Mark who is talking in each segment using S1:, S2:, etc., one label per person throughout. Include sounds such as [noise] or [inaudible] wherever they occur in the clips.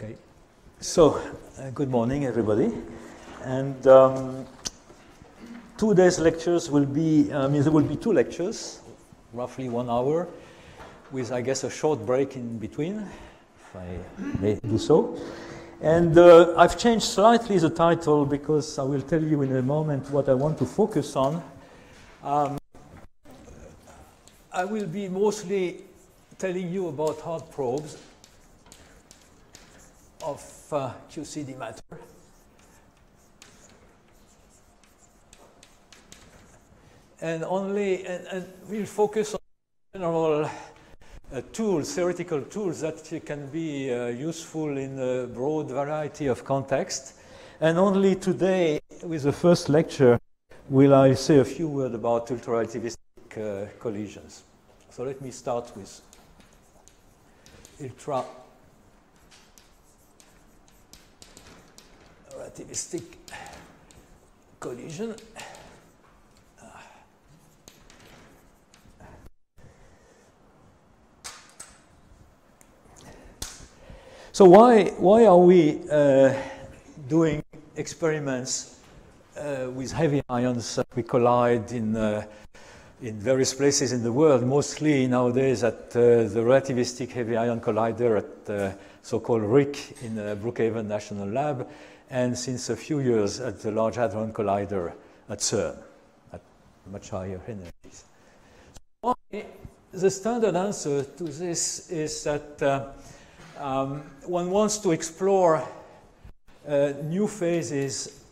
S1: Okay. So, uh, good morning, everybody. And um, days lectures will be, I mean, there will be two lectures, roughly one hour, with, I guess, a short break in between, if I may do so. And uh, I've changed slightly the title because I will tell you in a moment what I want to focus on. Um, I will be mostly telling you about hard probes of uh, QCD matter. And only, and, and we'll focus on general uh, tools, theoretical tools that can be uh, useful in a broad variety of contexts. And only today, with the first lecture, will I say a few words about ultra-relativistic uh, collisions. So let me start with ultra relativistic collision. So why, why are we uh, doing experiments uh, with heavy ions that we collide in, uh, in various places in the world, mostly nowadays at uh, the relativistic heavy ion collider at uh, so-called RHIC in uh, Brookhaven National Lab, and since a few years at the Large Hadron Collider at CERN, at much higher energies. The standard answer to this is that um, one wants to explore uh, new phases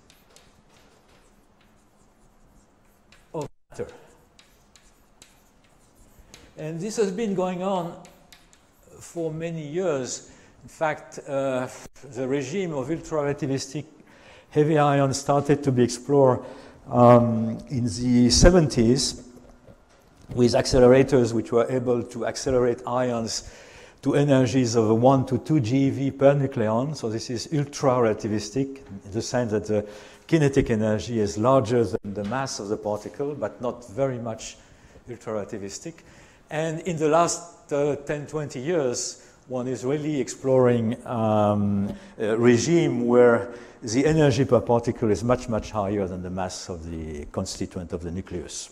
S1: of matter. And this has been going on for many years. In fact, uh, the regime of ultra-relativistic heavy ions started to be explored um, in the 70s with accelerators which were able to accelerate ions to energies of 1 to 2 GeV per nucleon. So this is ultra-relativistic in the sense that the kinetic energy is larger than the mass of the particle, but not very much ultra-relativistic. And in the last uh, 10, 20 years, one is really exploring um, a regime where the energy per particle is much, much higher than the mass of the constituent of the nucleus.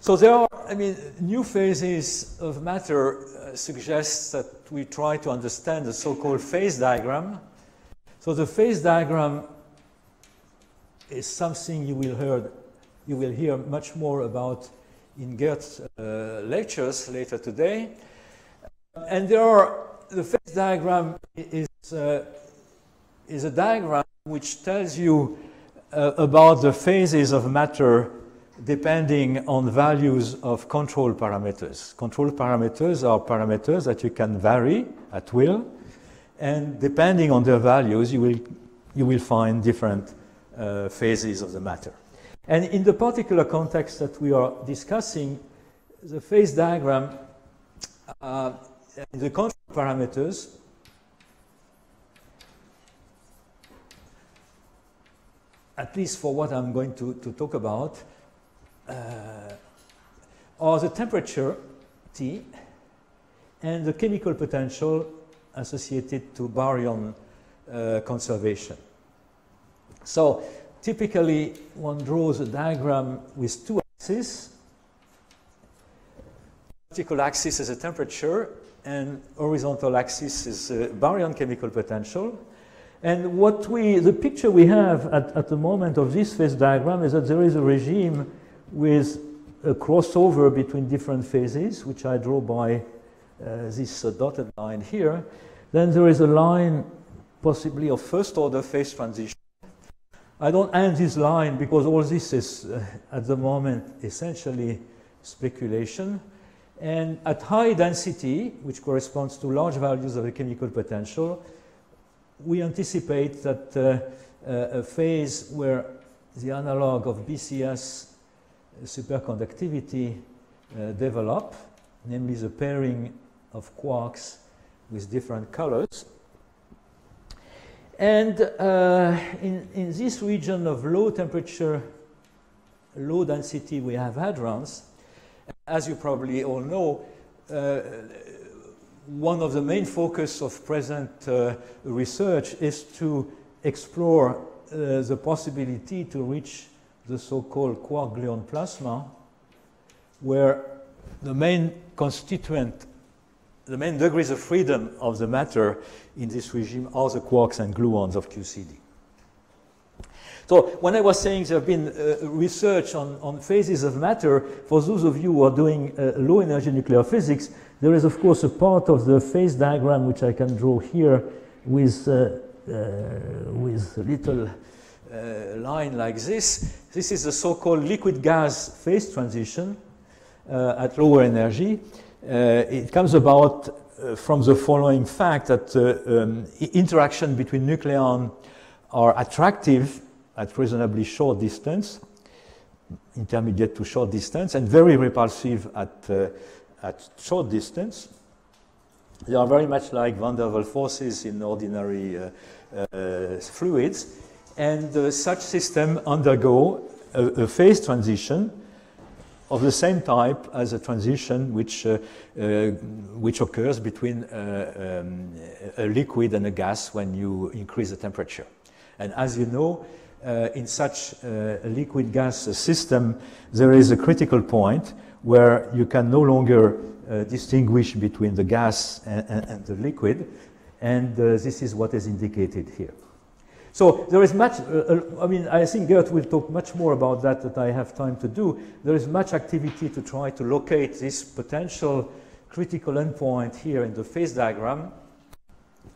S1: So there are, I mean, new phases of matter uh, suggests that we try to understand the so-called phase diagram. So the phase diagram is something you will hear, you will hear much more about in Gert's uh, lectures later today. And there are, the phase diagram is, uh, is a diagram which tells you uh, about the phases of matter depending on values of control parameters. Control parameters are parameters that you can vary at will, and depending on their values, you will, you will find different uh, phases of the matter. And in the particular context that we are discussing, the phase diagram, uh, the control parameters at least for what I'm going to, to talk about, uh, are the temperature T and the chemical potential associated to baryon uh, conservation. So typically one draws a diagram with two axes. Vertical axis is a temperature and horizontal axis is a baryon chemical potential. And what we, the picture we have at, at the moment of this phase diagram is that there is a regime with a crossover between different phases, which I draw by uh, this uh, dotted line here. Then there is a line possibly of first order phase transition. I don't end this line because all this is uh, at the moment essentially speculation. And at high density, which corresponds to large values of the chemical potential, we anticipate that uh, uh, a phase where the analog of BCS superconductivity uh, develop, namely the pairing of quarks with different colors. And uh, in, in this region of low temperature, low density, we have hadrons. As you probably all know, uh, one of the main focus of present uh, research is to explore uh, the possibility to reach the so-called quark-gluon plasma, where the main constituent, the main degrees of freedom of the matter in this regime are the quarks and gluons of QCD. So when I was saying there have been uh, research on, on phases of matter, for those of you who are doing uh, low energy nuclear physics, there is of course a part of the phase diagram which I can draw here with, uh, uh with a little uh, line like this. This is the so-called liquid-gas phase transition uh, at lower energy. it comes about from the following fact that um, interaction between nucleon are attractive at reasonably short distance, intermediate to short distance, and very repulsive at, uh, at short distance. They are very much like van der Waals forces in ordinary uh, uh, fluids, and uh, such systems undergo a, a, phase transition of the same type as a transition which, uh, uh, which occurs between um, a liquid and a gas when you increase the temperature. And as you know, uh, in such uh, a liquid gas system, there is a critical point where you can no longer uh, distinguish between the gas and, and, and the liquid, and this is what is indicated here. So there is much, uh, I mean, I think Gert will talk much more about that that I have time to do. There is much activity to try to locate this potential critical endpoint here in the phase diagram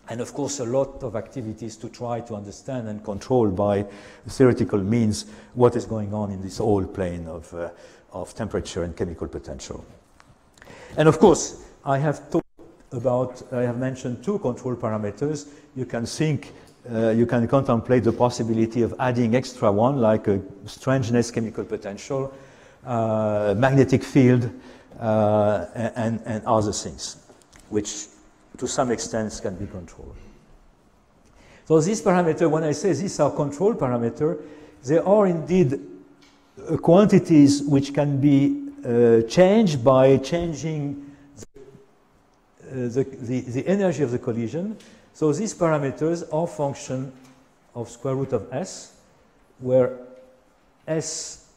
S1: and of course a lot of activities to try to understand and control by theoretical means what is going on in this whole plane of, uh, of temperature and chemical potential. And of course, I have talked about, I have mentioned two control parameters. You can think, uh, you can contemplate the possibility of adding extra one, like a strangeness chemical potential, uh, magnetic field, uh, and, and other things, which to some extent can be controlled. So these parameters, when I say these are control parameters, they are indeed uh, quantities which can be uh, changed by changing the, uh, the, the, the, energy of the collision. So these parameters are function of square root of s, where s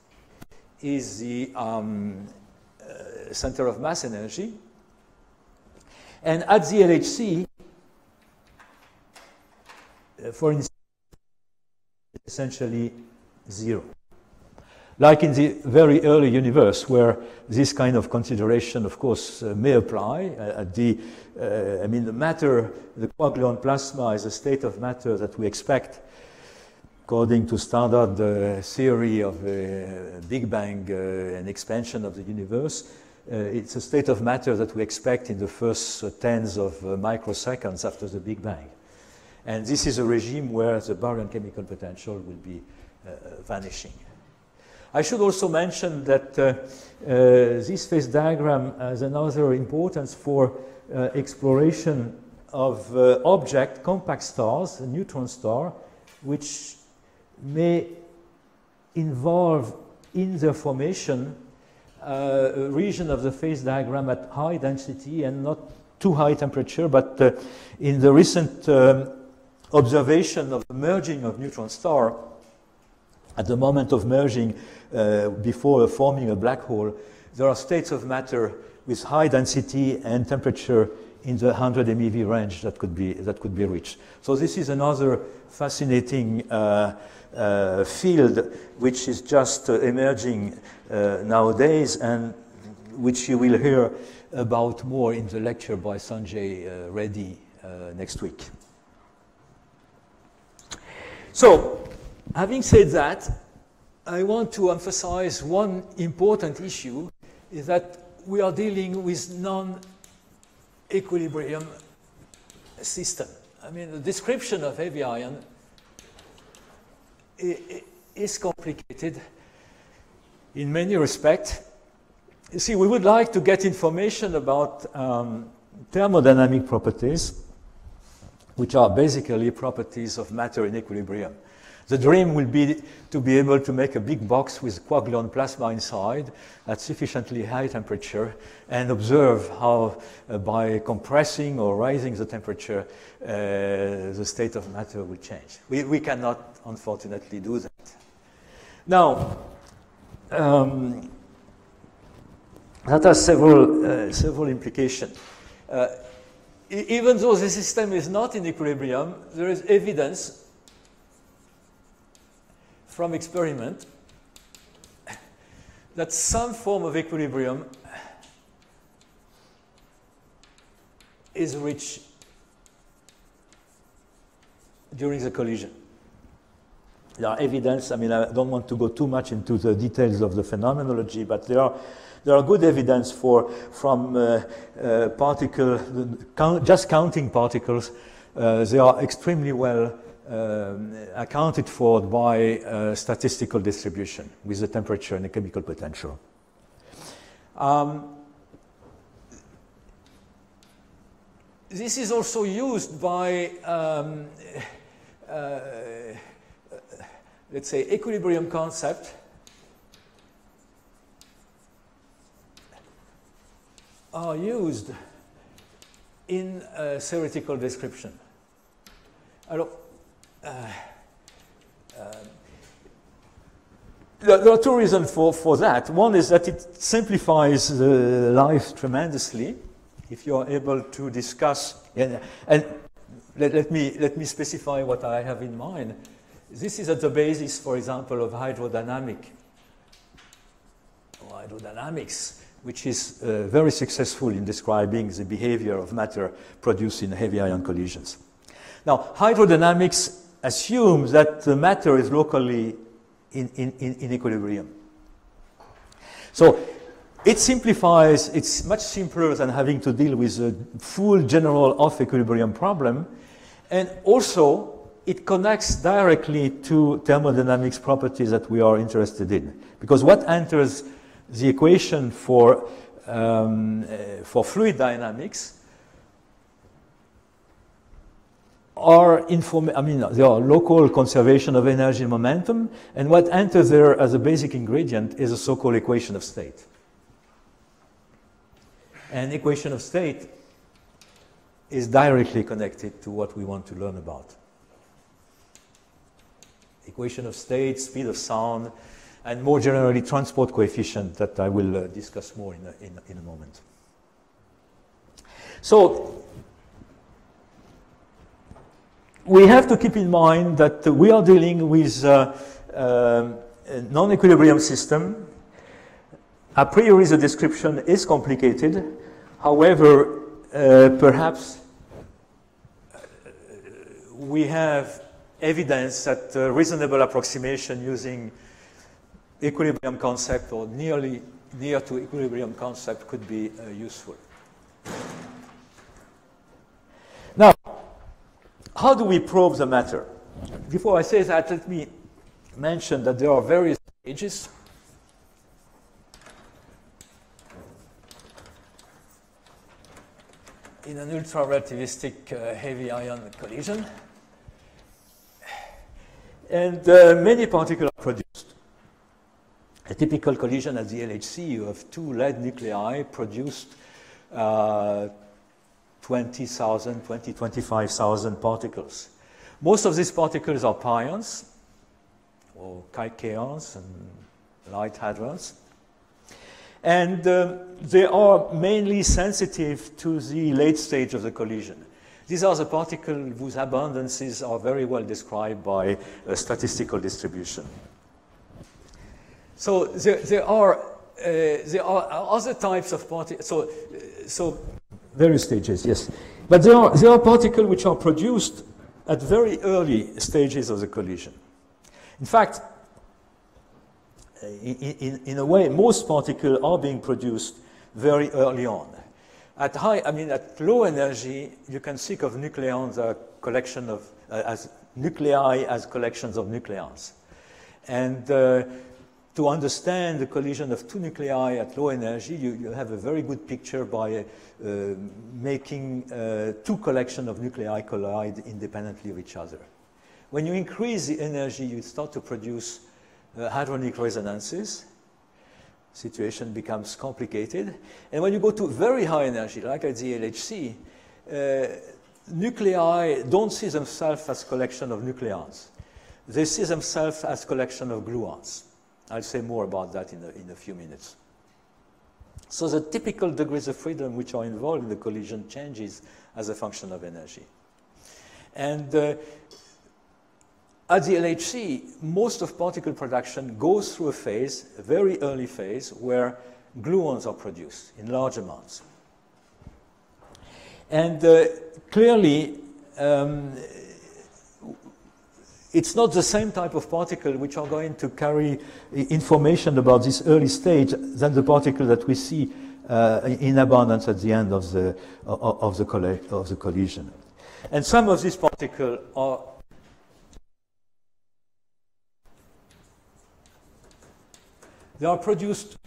S1: is the um, uh, center of mass energy, and at the LHC, uh, for instance, essentially zero. Like in the very early universe, where this kind of consideration, of course, uh, may apply. Uh, the, uh, I mean, the matter, the quark-gluon plasma is a state of matter that we expect, according to standard uh, theory of uh, Big Bang and expansion of the universe, uh, it's a state of matter that we expect in the first uh, tens of uh, microseconds after the Big Bang. And this is a regime where the baryon chemical potential will be vanishing. I should also mention that uh, uh, this phase diagram has another importance for uh, exploration of object compact stars, a neutron star, which may involve in their formation uh, region of the phase diagram at high density and not too high temperature, but uh, in the recent um, observation of the merging of neutron star, at the moment of merging uh, before forming a black hole, there are states of matter with high density and temperature in the 100 MeV range that could be, that could be reached. So this is another fascinating uh, uh, field which is just uh, emerging uh, nowadays and which you will hear about more in the lecture by Sanjay uh, Reddy uh, next week. So, having said that, I want to emphasize one important issue is that we are dealing with non-equilibrium system. I mean, the description of heavy ion is complicated in many respects. You see, we would like to get information about um, thermodynamic properties, which are basically properties of matter in equilibrium. The dream will be to be able to make a big box with quark gluon plasma inside at sufficiently high temperature and observe how uh, by compressing or raising the temperature uh, the state of matter will change. We, we cannot unfortunately do that. Now, um, that has several, uh, several implications. Uh, even though the system is not in equilibrium, there is evidence from experiment [laughs] that some form of equilibrium is reached during the collision. There are evidence, I mean, I don't want to go too much into the details of the phenomenology, but there are, there are good evidence for, from uh, uh, particle, count, just counting particles, uh, they are extremely well um, accounted for by uh, statistical distribution with the temperature and the chemical potential. Um, this is also used by, um, uh, let's say, equilibrium concept. are used in theoretical description. Alors, uh, um, there are two reasons for, for that. One is that it simplifies the life tremendously if you are able to discuss. And, and let, let, me, let me specify what I have in mind. This is at the basis, for example, of hydrodynamic or hydrodynamics, which is uh, very successful in describing the behavior of matter produced in heavy ion collisions. Now, hydrodynamics assumes that the matter is locally in, in, in equilibrium. So it simplifies, it's much simpler than having to deal with a full general off equilibrium problem. And also, it connects directly to thermodynamics properties that we are interested in. Because what enters the equation for, um, uh, for fluid dynamics are inform I mean, there are local conservation of energy and momentum, and what enters there as a basic ingredient is a so-called equation of state. And equation of state is directly connected to what we want to learn about. Equation of state, speed of sound, and more generally transport coefficient that I will uh, discuss more in a, in, in a moment. So we have to keep in mind that we are dealing with uh, uh, a non-equilibrium system. A priori, the description is complicated. However, uh, perhaps uh, we have evidence that reasonable approximation using equilibrium concept or nearly near to equilibrium concept could be uh, useful. Now, how do we probe the matter? Before I say that, let me mention that there are various stages. in an ultra-relativistic uh, heavy ion collision. And uh, many particles are produced. A typical collision at the LHC, you have two lead nuclei produced uh, 20,000, 20, 25,000 particles. Most of these particles are pions, or kaons and light hadrons. And uh, they are mainly sensitive to the late stage of the collision. These are the particles whose abundances are very well described by a statistical distribution. So there, there are, uh, there are other types of particles. So, uh, so Various stages, yes. But there are, there are particles which are produced at very early stages of the collision. In fact, uh, in, in, in a way, most particles are being produced very early on. At high, I mean, at low energy, you can think of nucleons as collection of, uh, as nuclei as collections of nucleons. And uh, to understand the collision of two nuclei at low energy, you, you have a very good picture by uh, making uh, two collections of nuclei collide independently of each other. When you increase the energy, you start to produce uh, hadronic resonances. Situation becomes complicated. And when you go to very high energy, like at the LHC, uh, nuclei don't see themselves as collection of nucleons. They see themselves as collection of gluons. I'll say more about that in a, in a few minutes. So the typical degrees of freedom which are involved in the collision changes as a function of energy. And uh, at the LHC, most of particle production goes through a phase, a very early phase, where gluons are produced in large amounts. And uh, clearly, um, it's not the same type of particle which are going to carry information about this early stage than the particle that we see uh, in abundance at the end of the, of, the of the collision. And some of these particles are They are produced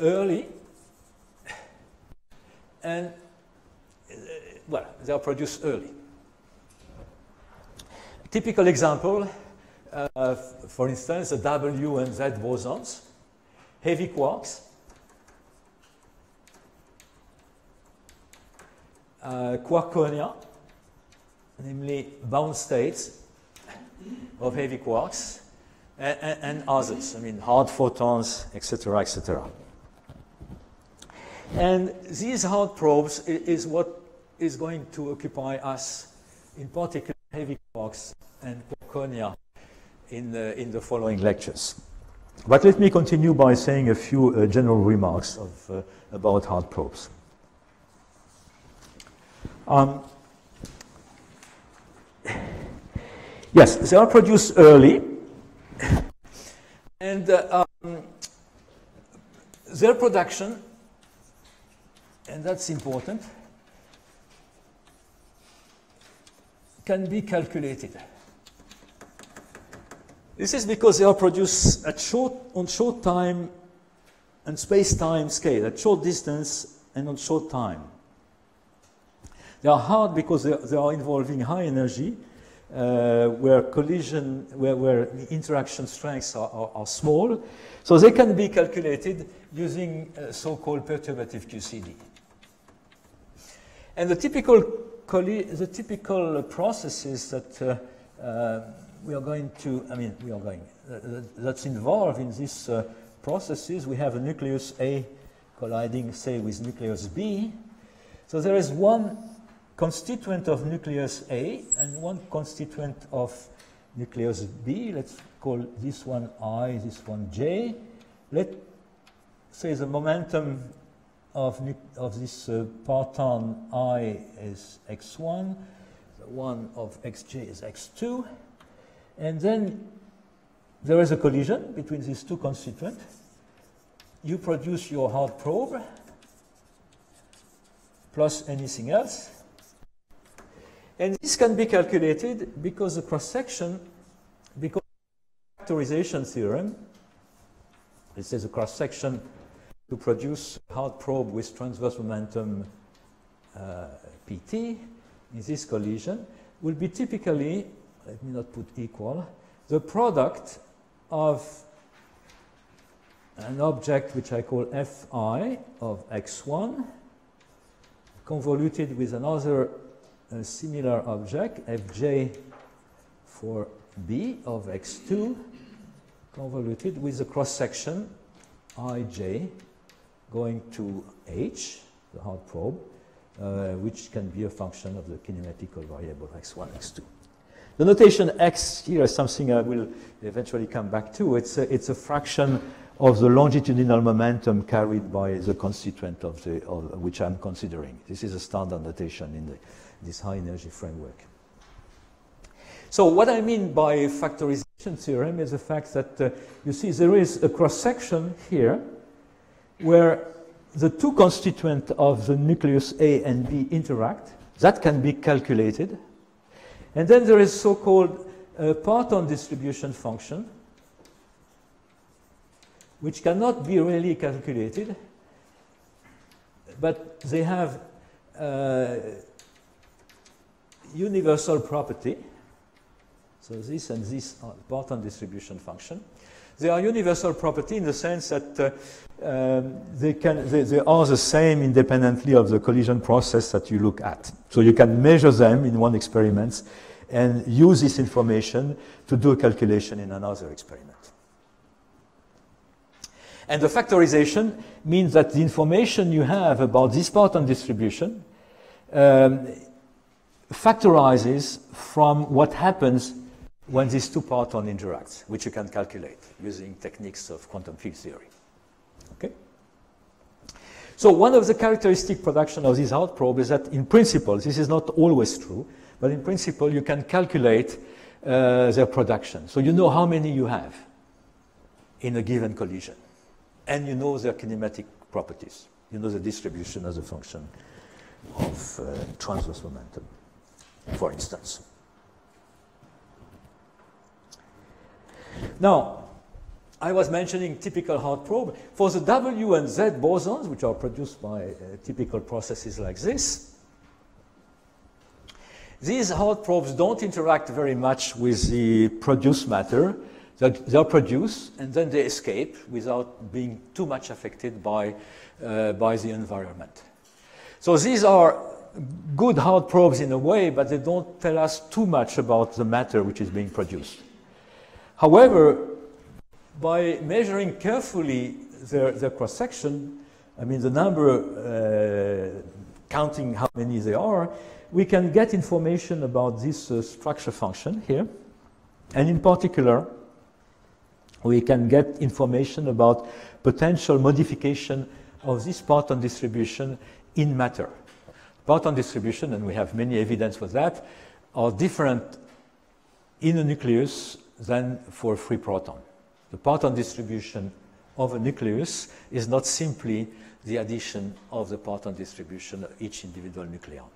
S1: early and, uh, well, they are produced early. Typical example, uh, for instance, the W and Z bosons, heavy quarks, uh, quarkonia, namely bound states of heavy quarks, and, and, others, I mean, hard photons, etc., etc. And these hard probes is what is going to occupy us, in particular heavy quarks and quarkonia, in the, in the following lectures. But let me continue by saying a few uh, general remarks of, uh, about hard probes. Um, yes, they are produced early and uh, um, their production, and that's important, can be calculated. This is because they are produced at short, on short time and space-time scale, at short distance and on short time. They are hard because they, they are involving high energy, uh, where collision, where, where the interaction strengths are, are, are, small. So they can be calculated using uh, so-called perturbative QCD. And the typical, the typical processes that uh, uh, we are going to, I mean, we are going, uh, that's involved in these uh, processes, we have a nucleus A colliding, say, with nucleus B. So there is one constituent of nucleus A and one constituent of nucleus B. Let's call this one I, this one J. Let's say the momentum of, of this uh, parton I is x1, the one of xj is x2, and then there is a collision between these two constituents. You produce your hard probe plus anything else, and this can be calculated because the cross-section, because the factorization theorem, it says a cross-section to produce hard probe with transverse momentum uh, PT in this collision will be typically, let me not put equal, the product of an object which I call Fi of x1 convoluted with another a similar object, fj for b of x2 convoluted with a cross-section ij going to h, the hard probe, uh, which can be a function of the kinematical variable x1, x2. The notation x here is something I will eventually come back to. It's a, it's a fraction of the longitudinal momentum carried by the constituent of the, of, which I'm considering. This is a standard notation in the this high energy framework. So what I mean by factorization theorem is the fact that uh, you see there is a cross-section here where the two constituents of the nucleus A and B interact. That can be calculated. And then there is so-called uh, parton distribution function, which cannot be really calculated, but they have uh, universal property. So this and this are parton distribution function. They are universal property in the sense that uh, um, they, can, they, they, are the same independently of the collision process that you look at. So you can measure them in one experiment and use this information to do a calculation in another experiment. And the factorization means that the information you have about this parton distribution um, factorizes from what happens when these two partons interact, which you can calculate using techniques of quantum field theory. Okay? So one of the characteristic production of this hard probe is that in principle, this is not always true, but in principle you can calculate uh, their production. So you know how many you have in a given collision. And you know their kinematic properties. You know the distribution as a function of uh, transverse momentum, for instance. Now, I was mentioning typical hard probe. For the W and Z bosons, which are produced by uh, typical processes like this, these hard probes don't interact very much with the produced matter. That they're produced and then they escape without being too much affected by, uh, by the environment. So these are good hard probes in a way, but they don't tell us too much about the matter which is being produced. However, by measuring carefully their, their cross-section, I mean the number, uh, counting how many there are, we can get information about this uh, structure function here. And in particular, we can get information about potential modification of this parton distribution in matter. Parton distribution, and we have many evidence for that, are different in a nucleus than for a free proton. The parton distribution of a nucleus is not simply the addition of the parton distribution of each individual nucleon.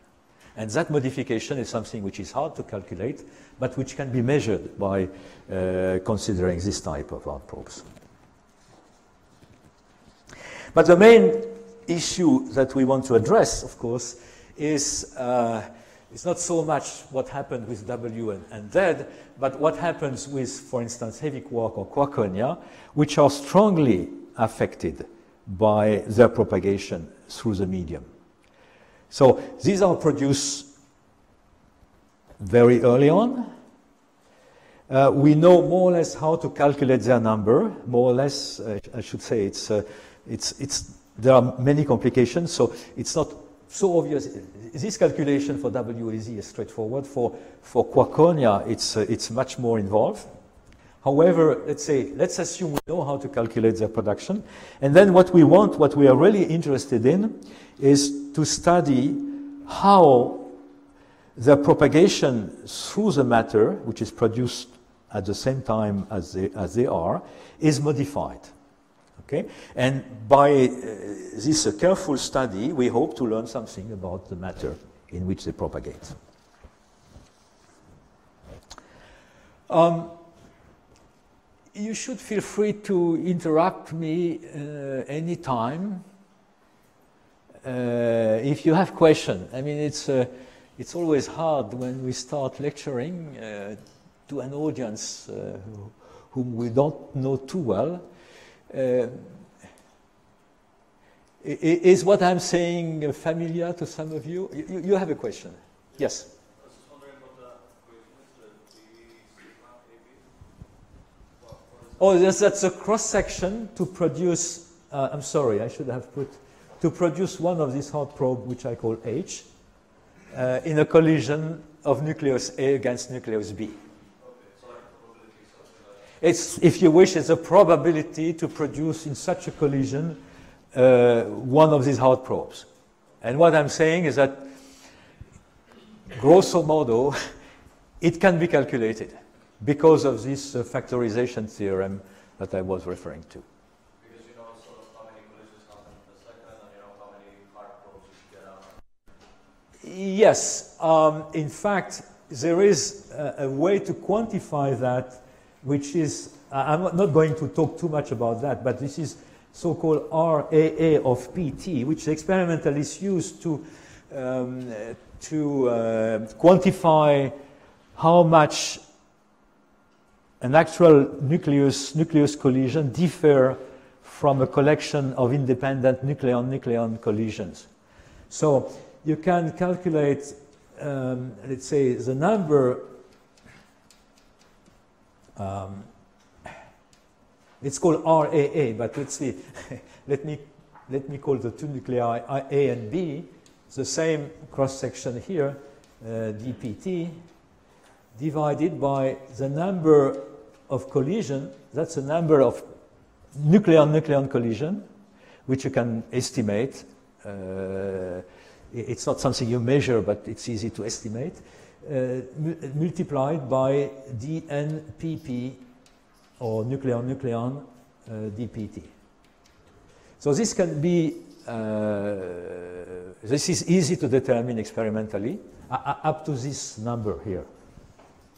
S1: And that modification is something which is hard to calculate, but which can be measured by uh, considering this type of probes. But the main issue that we want to address, of course, is uh, it's not so much what happened with W and, and Z, but what happens with, for instance, heavy quark or quarkonia, which are strongly affected by their propagation through the medium. So these are produced very early on. Uh, we know more or less how to calculate their number. More or less, uh, I should say, it's, uh, it's, it's, there are many complications, so it's not so obvious. This calculation for WAZ is straightforward. For, for quarkonia, it's, uh, it's much more involved. However, let's say, let's assume we know how to calculate their production. And then what we want, what we are really interested in, is to study how the propagation through the matter, which is produced at the same time as they, as they are, is modified. Okay? And by uh, this uh, careful study, we hope to learn something about the matter in which they propagate. Um, you should feel free to interrupt me uh, anytime uh, if you have questions. I mean, it's, uh, it's always hard when we start lecturing uh, to an audience uh, whom we don't know too well. Uh, is what I'm saying familiar to some of you? You, you have a question. Yes. Oh, yes, that's a cross section to produce. Uh, I'm sorry, I should have put to produce one of these hard probe, which I call H, uh, in a collision of nucleus A against nucleus B. It's, if you wish, it's a probability to produce in such a collision uh, one of these hard probes. And what I'm saying is that, grosso modo, [laughs] it can be calculated because of this uh, factorization theorem that I was referring to.
S2: You know sort of how many collisions happen in a second and you know how many hard probes you get out.
S1: Yes. Um, in fact, there is a, a way to quantify that which is, I'm not going to talk too much about that, but this is so-called RAA of PT, which the experimentalists use to, um, to uh, quantify how much an actual nucleus nucleus collision differ from a collection of independent nucleon-nucleon collisions. So you can calculate, um, let's say, the number. Um, it's called RAA, but let's see. [laughs] let me let me call the two nuclei A and B the same cross section here, uh, dpt, divided by the number of collision. That's the number of nucleon-nucleon collision, which you can estimate. Uh, it's not something you measure, but it's easy to estimate. Uh, multiplied by dnpp or nucleon-nucleon uh, dpt. So this can be, uh, this is easy to determine experimentally up to this number here,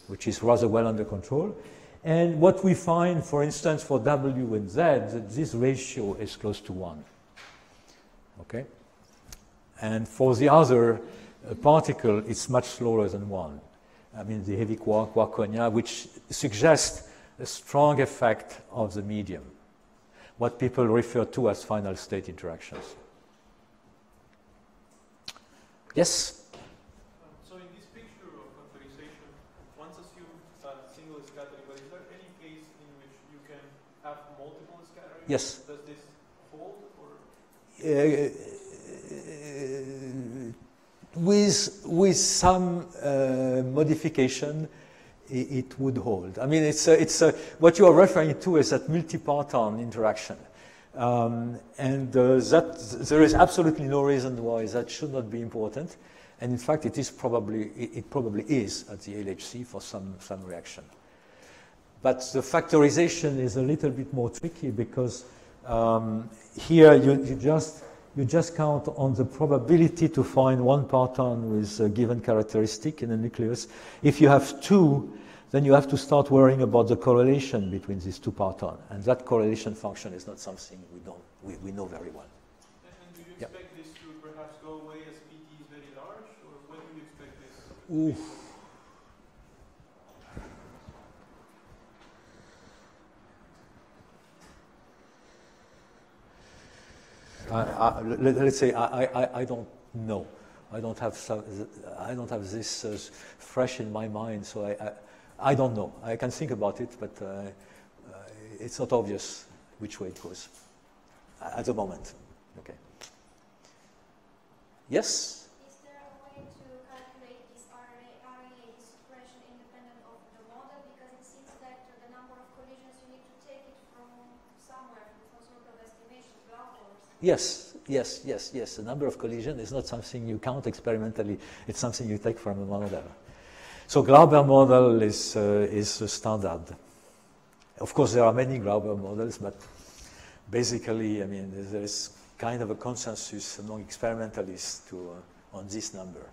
S1: which is rather well under control. And what we find, for instance, for W and Z, that this ratio is close to 1. Okay? And for the other uh, particle, is much slower than 1. I mean, the heavy quark, quarkonia, which suggests a strong effect of the medium, what people refer to as final state interactions. Yes?
S3: So in this picture of factorization, once assumed a single scattering, but is there any case in which you can have multiple scatterings?
S1: Yes.
S3: Does this hold or?
S1: Uh, with, with some uh, modification, it, it, would hold. I mean, it's, a, it's a, what you are referring to is that multi-parton interaction. Um, and uh, that, there is absolutely no reason why that should not be important. And in fact, it is probably, it, it probably is at the LHC for some, some reaction. But the factorization is a little bit more tricky because um, here you, you just you just count on the probability to find one parton with a given characteristic in a nucleus. If you have two, then you have to start worrying about the correlation between these two partons. And that correlation function is not something we, don't, we, we know very well.
S3: And, do you expect yeah. this to perhaps go away as PT is very large? Or when do you expect this?
S1: I, I, let, us say I, I, I don't know. I don't have some, I don't have this uh, fresh in my mind, so I, I, I don't know. I can think about it, but uh, uh, it's not obvious which way it goes at the moment. Okay.
S4: Yes.
S1: Yes, yes, yes, yes. The number of collisions is not something you count experimentally. It's something you take from a model. So Glauber model is, uh, is standard. Of course, there are many Glauber models, but basically, I mean, there is kind of a consensus among experimentalists to, uh, on this number.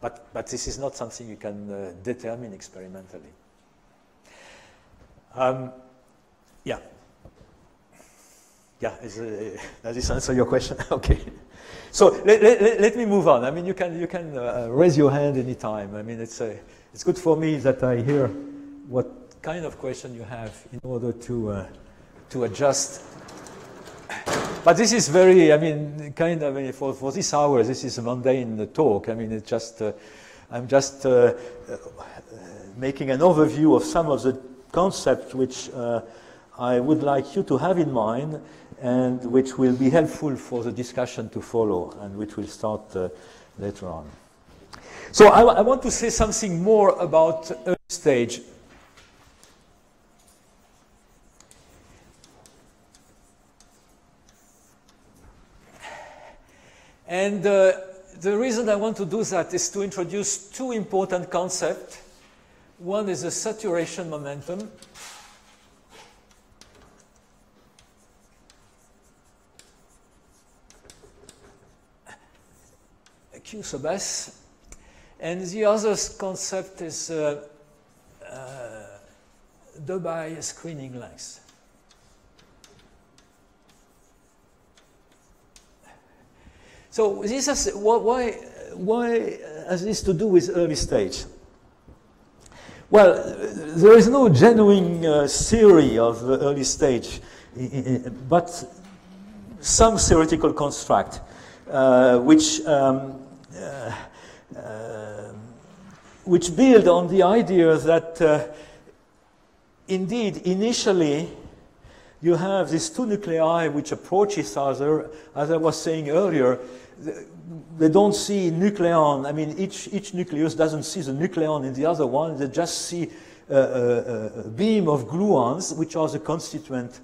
S1: But, but this is not something you can uh, determine experimentally. Um, yeah. Yeah, is, uh, does this answer your question? [laughs] okay. So let, let, let, me move on. I mean, you can, you can uh, raise your hand anytime. I mean, it's, uh, it's good for me that I hear what kind of question you have in order to, uh, to adjust. But this is very, I mean, kind of, I mean, for, for this hour, this is a mundane talk. I mean, it's just, uh, I'm just uh, making an overview of some of the concepts which I would like you to have in mind and which will be helpful for the discussion to follow and which will start uh, later on. So I, I, want to say something more about early stage. And uh, the reason I want to do that is to introduce two important concepts. One is the saturation momentum, Q sub S. And the other concept is uh, uh, Debye screening length. So this is why why has this to do with early stage? Well, there is no genuine uh, theory of the early stage, but some theoretical construct uh, which, um, Uh, which build on the idea that uh, indeed initially you have these two nuclei which approach each other, as I was saying earlier, they don't see nucleon. I mean, each, each nucleus doesn't see the nucleon in the other one. They just see a, a, a beam of gluons, which are the constituent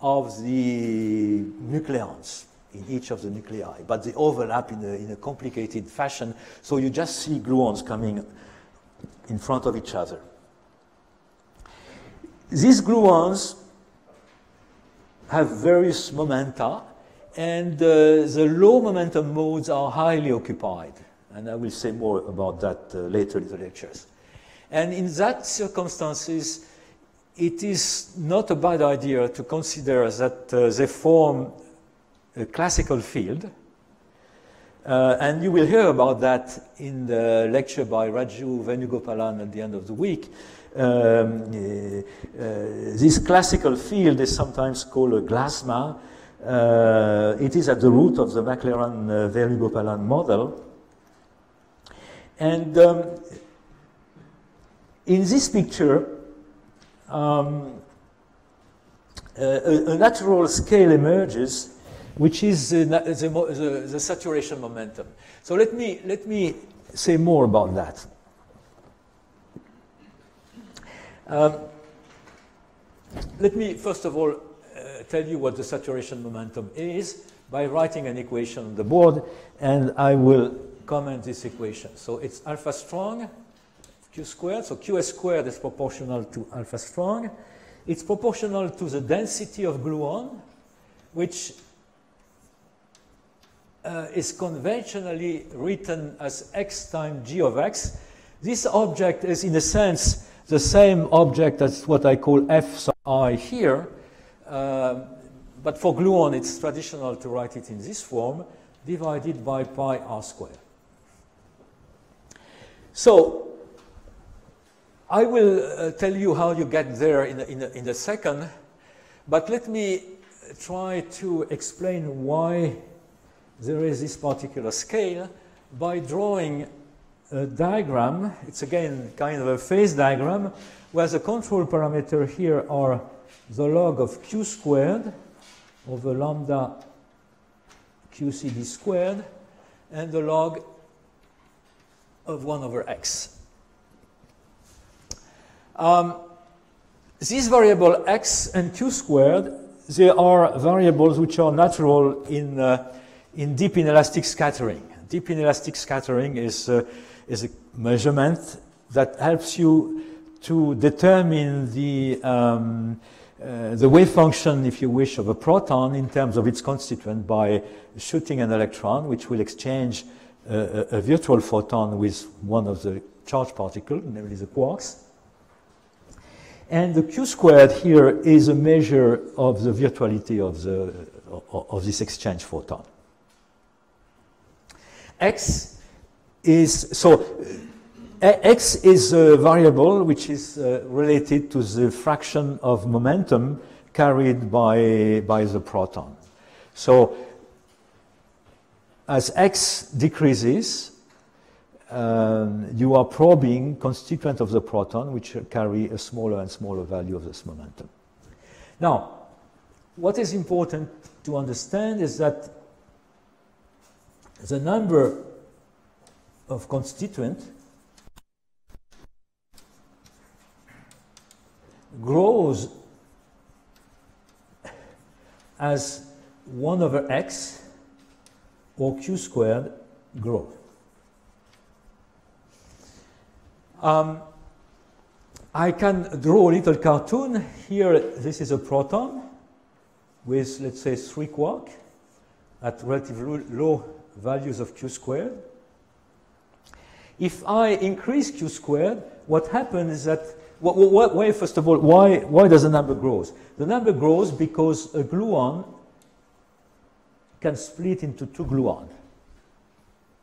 S1: of the nucleons in each of the nuclei. But they overlap in a, in a complicated fashion, so you just see gluons coming in front of each other. These gluons have various momenta, and uh, the low momentum modes are highly occupied. And I will say more about that uh, later in the lectures. And in that circumstances, it is not a bad idea to consider that uh, they form a classical field. Uh, and you will hear about that in the lecture by Raju Venugopalan at the end of the week. Um, uh, uh, this classical field is sometimes called a glasma. Uh, it is at the root of the McLerran uh, Venugopalan model. And um, in this picture, um, a, a, natural scale emerges, which is the, the, the, the, saturation momentum. So let me, let me say more about that. Um, let me, first of all, uh, tell you what the saturation momentum is by writing an equation on the board, and I will comment this equation. So it's alpha strong, q squared, so qs squared is proportional to alpha strong. It's proportional to the density of gluon, which uh, is conventionally written as x times g of x. This object is, in a sense, the same object as what I call f sub i here. Um, but for gluon, it's traditional to write it in this form, divided by pi r squared. So I will uh, tell you how you get there in a, in, a, in a second, but let me try to explain why there is this particular scale by drawing a diagram. It's again kind of a phase diagram where the control parameter here are the log of q squared over lambda qcd squared and the log of 1 over x. Um, these variable x and q squared, they are variables which are natural in, uh, in deep inelastic scattering. Deep inelastic scattering is uh, is a measurement that helps you to determine the, um, uh, the wave function, if you wish, of a proton in terms of its constituent by shooting an electron, which will exchange a, a, a virtual photon with one of the charged particles, namely the quarks. And the q squared here is a measure of the virtuality of, the, of this exchange photon. X is so uh, x is a variable which is uh, related to the fraction of momentum carried by, by the proton. So as x decreases, um, you are probing constituent of the proton which carry a smaller and smaller value of this momentum. Now, what is important to understand is that the number of constituent grows as 1 over x or q squared grow. Um, I can draw a little cartoon. Here, this is a proton with, let's say, three quark at relatively low values of q squared. If I increase q squared, what happens is that, why, first of all, why, why does the number grow? The number grows because a gluon can split into two gluons.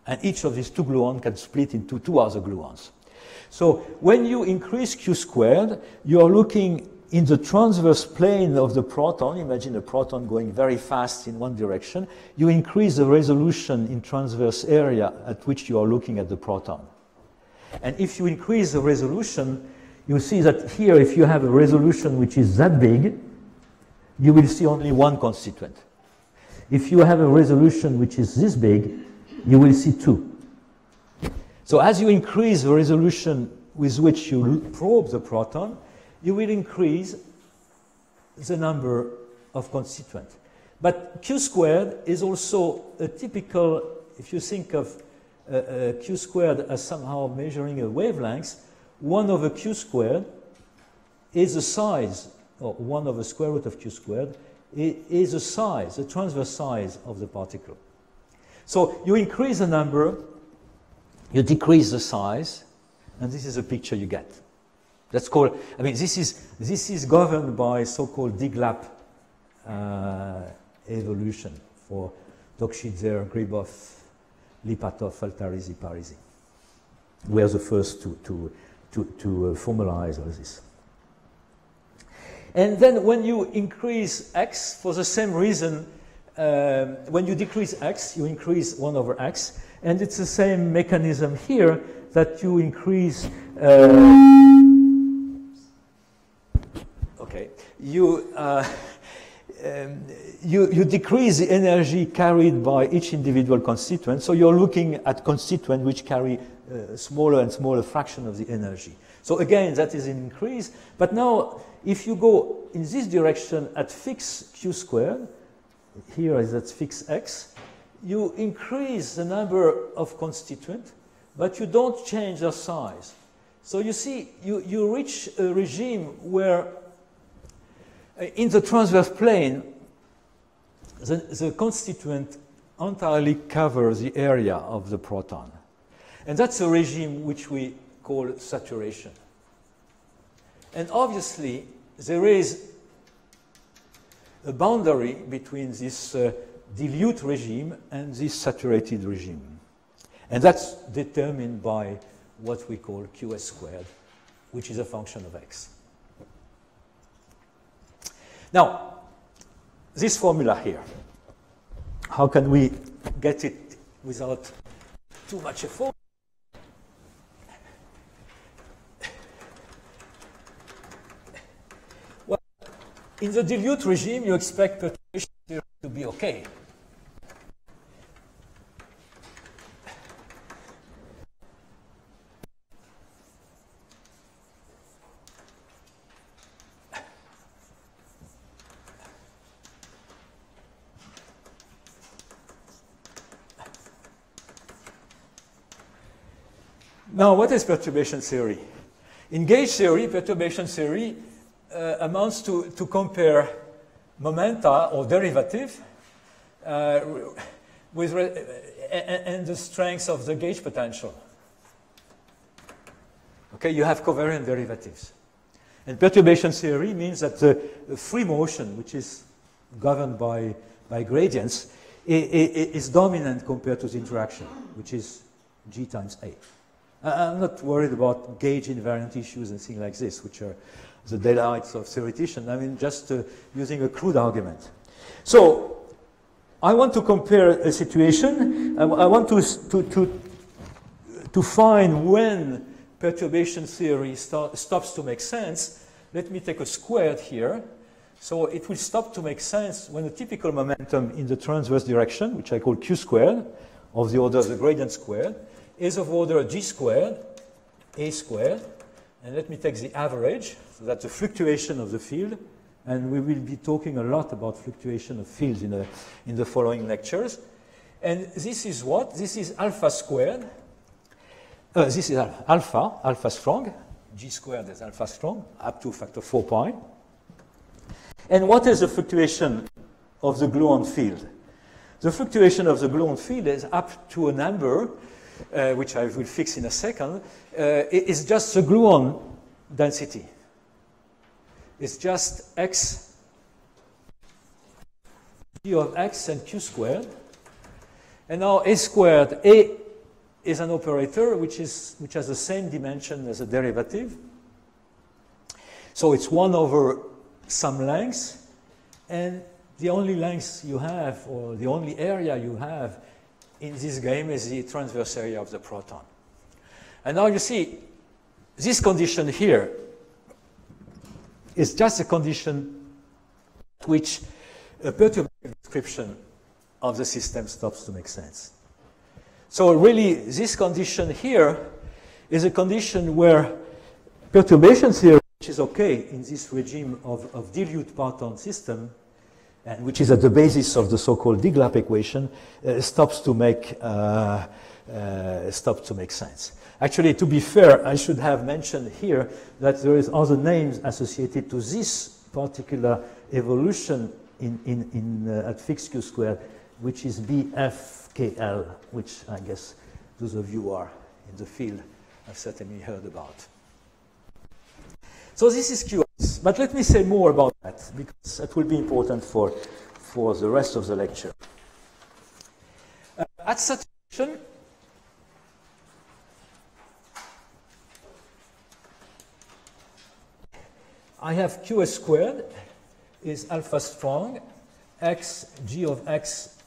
S1: And each of these two gluons can split into two other gluons. So when you increase q squared, you are looking in the transverse plane of the proton. Imagine a proton going very fast in one direction. You increase the resolution in transverse area at which you are looking at the proton. And if you increase the resolution, you see that here, if you have a resolution which is that big, you will see only one constituent. If you have a resolution which is this big, you will see two. So as you increase the resolution with which you probe the proton, you will increase the number of constituents. But q squared is also a typical, if you think of uh, uh, q squared as somehow measuring a wavelength, 1 over q squared is the size, or 1 over square root of q squared, is the size, the transverse size of the particle. So you increase the number, you decrease the size, and this is a picture you get. That's called, I mean, this is, this is governed by so-called DGLAP uh, evolution for Dokshitzer, Gribov, Lipatov, Altarelli, Parisi. We are the first to, to, to, to uh, formalize all this. And then when you increase x for the same reason, um, when you decrease x, you increase 1 over x. And it's the same mechanism here that you increase. Uh, You. Uh, [laughs] um, you, you, decrease the energy carried by each individual constituent, so you're looking at constituents which carry a smaller and smaller fraction of the energy. So again, that is an increase. But now, if you go in this direction at fixed q squared, here is at fixed x, you increase the number of constituents, but you don't change their size. So you see, you, you reach a regime where uh, in the transverse plane, the, the constituent entirely covers the area of the proton. And that's a regime which we call saturation. And obviously, there is a boundary between this uh, dilute regime and this saturated regime. And that's determined by what we call qs squared, which is a function of x. Now, this formula here, how can we get it without too much effort? Well, in the dilute regime, you expect perturbation to be okay. Now, what is perturbation theory? In gauge theory, perturbation theory uh, amounts to, to compare momenta or derivative uh, with and the strength of the gauge potential. Okay, you have covariant derivatives. And perturbation theory means that the, free motion, which is governed by, by gradients, is dominant compared to the interaction, which is g times a. I'm not worried about gauge invariant issues and things like this, which are the delights of theoreticians. I mean, just uh, using a crude argument. So, I want to compare a situation. I, I want to, to, to, to find when perturbation theory stops to make sense. Let me take a squared here. So it will stop to make sense when the typical momentum in the transverse direction, which I call q squared, of the order of the gradient squared, is of order g squared, a squared, and let me take the average, so that's the fluctuation of the field, and we will be talking a lot about fluctuation of fields in the, in the following lectures. And this is what? This is alpha squared. Uh, this is alpha, alpha strong. G squared is alpha strong, up to factor 4 pi. And what is the fluctuation of the gluon field? The fluctuation of the gluon field is up to a number uh, which I will fix in a second, uh, is just the gluon density. It's just x g of x and q squared. And now a squared, a is an operator which, is, which has the same dimension as a derivative. So it's 1 over some length, and the only length you have, or the only area you have in this game is the transverse area of the proton. And now you see, this condition here is just a condition which a perturbative description of the system stops to make sense. So really, this condition here is a condition where perturbation theory, which is okay in this regime of, of dilute parton system, and which is at the basis of the so-called DGLAP equation, uh, stops to make uh, uh, stops to make sense. Actually, to be fair, I should have mentioned here that there is other names associated to this particular evolution in, in, in uh, at fixed q squared, which is BFKL, which I guess those of you who are in the field have certainly heard about. So this is QS, but let me say more about because that will be important for, for the rest of the lecture. Uh, at saturation, I have QS squared is alpha strong, x g of x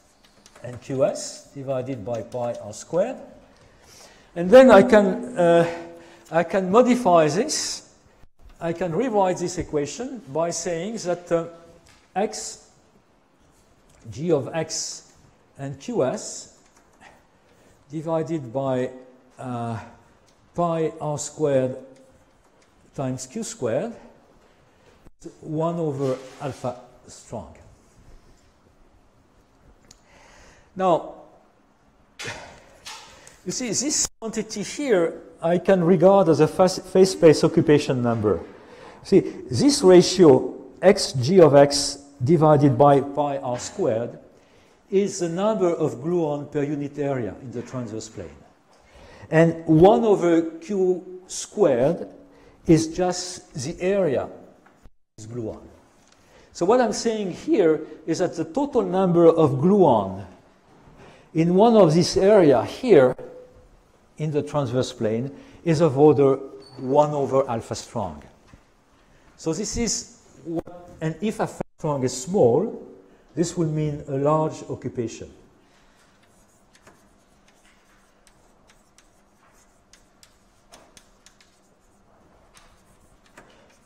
S1: and qs divided by pi r squared. And then I can, uh, I can modify this. I can rewrite this equation by saying that uh, x, g of x and qs divided by uh, pi r squared times q squared 1 over alpha strong. Now, you see, this quantity here I can regard as a phase space occupation number. See, this ratio xg of x divided by pi r squared is the number of gluon per unit area in the transverse plane. And 1 over q squared is just the area is gluon. So what I'm saying here is that the total number of gluon in one of this area here in the transverse plane is of order 1 over alpha strong. So this is what, and if alpha strong is small, this will mean a large occupation.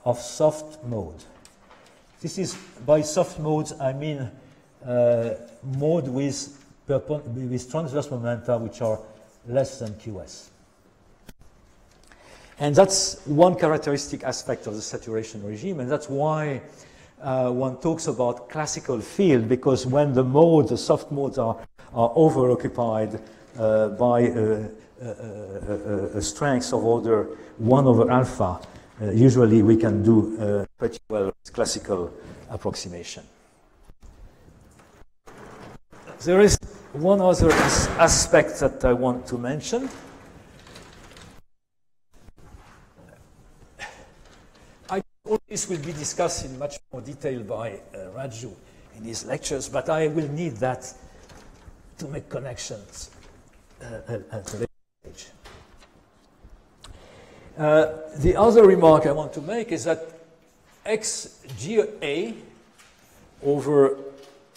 S1: of soft mode. This is, by soft modes, I mean uh, mode with with transverse momenta which are less than QS. And that's one characteristic aspect of the saturation regime, and that's why uh, one talks about classical field, because when the modes, the soft modes, are, are over-occupied uh, by a, a, a, a, strength of order 1 over alpha, uh, usually we can do uh, pretty well with classical approximation. There is one other aspect that I want to mention. I all this will be discussed in much more detail by uh, Raju in his lectures, but I will need that to make connections uh, at a later stage. Uh, the other remark I want to make is that xga over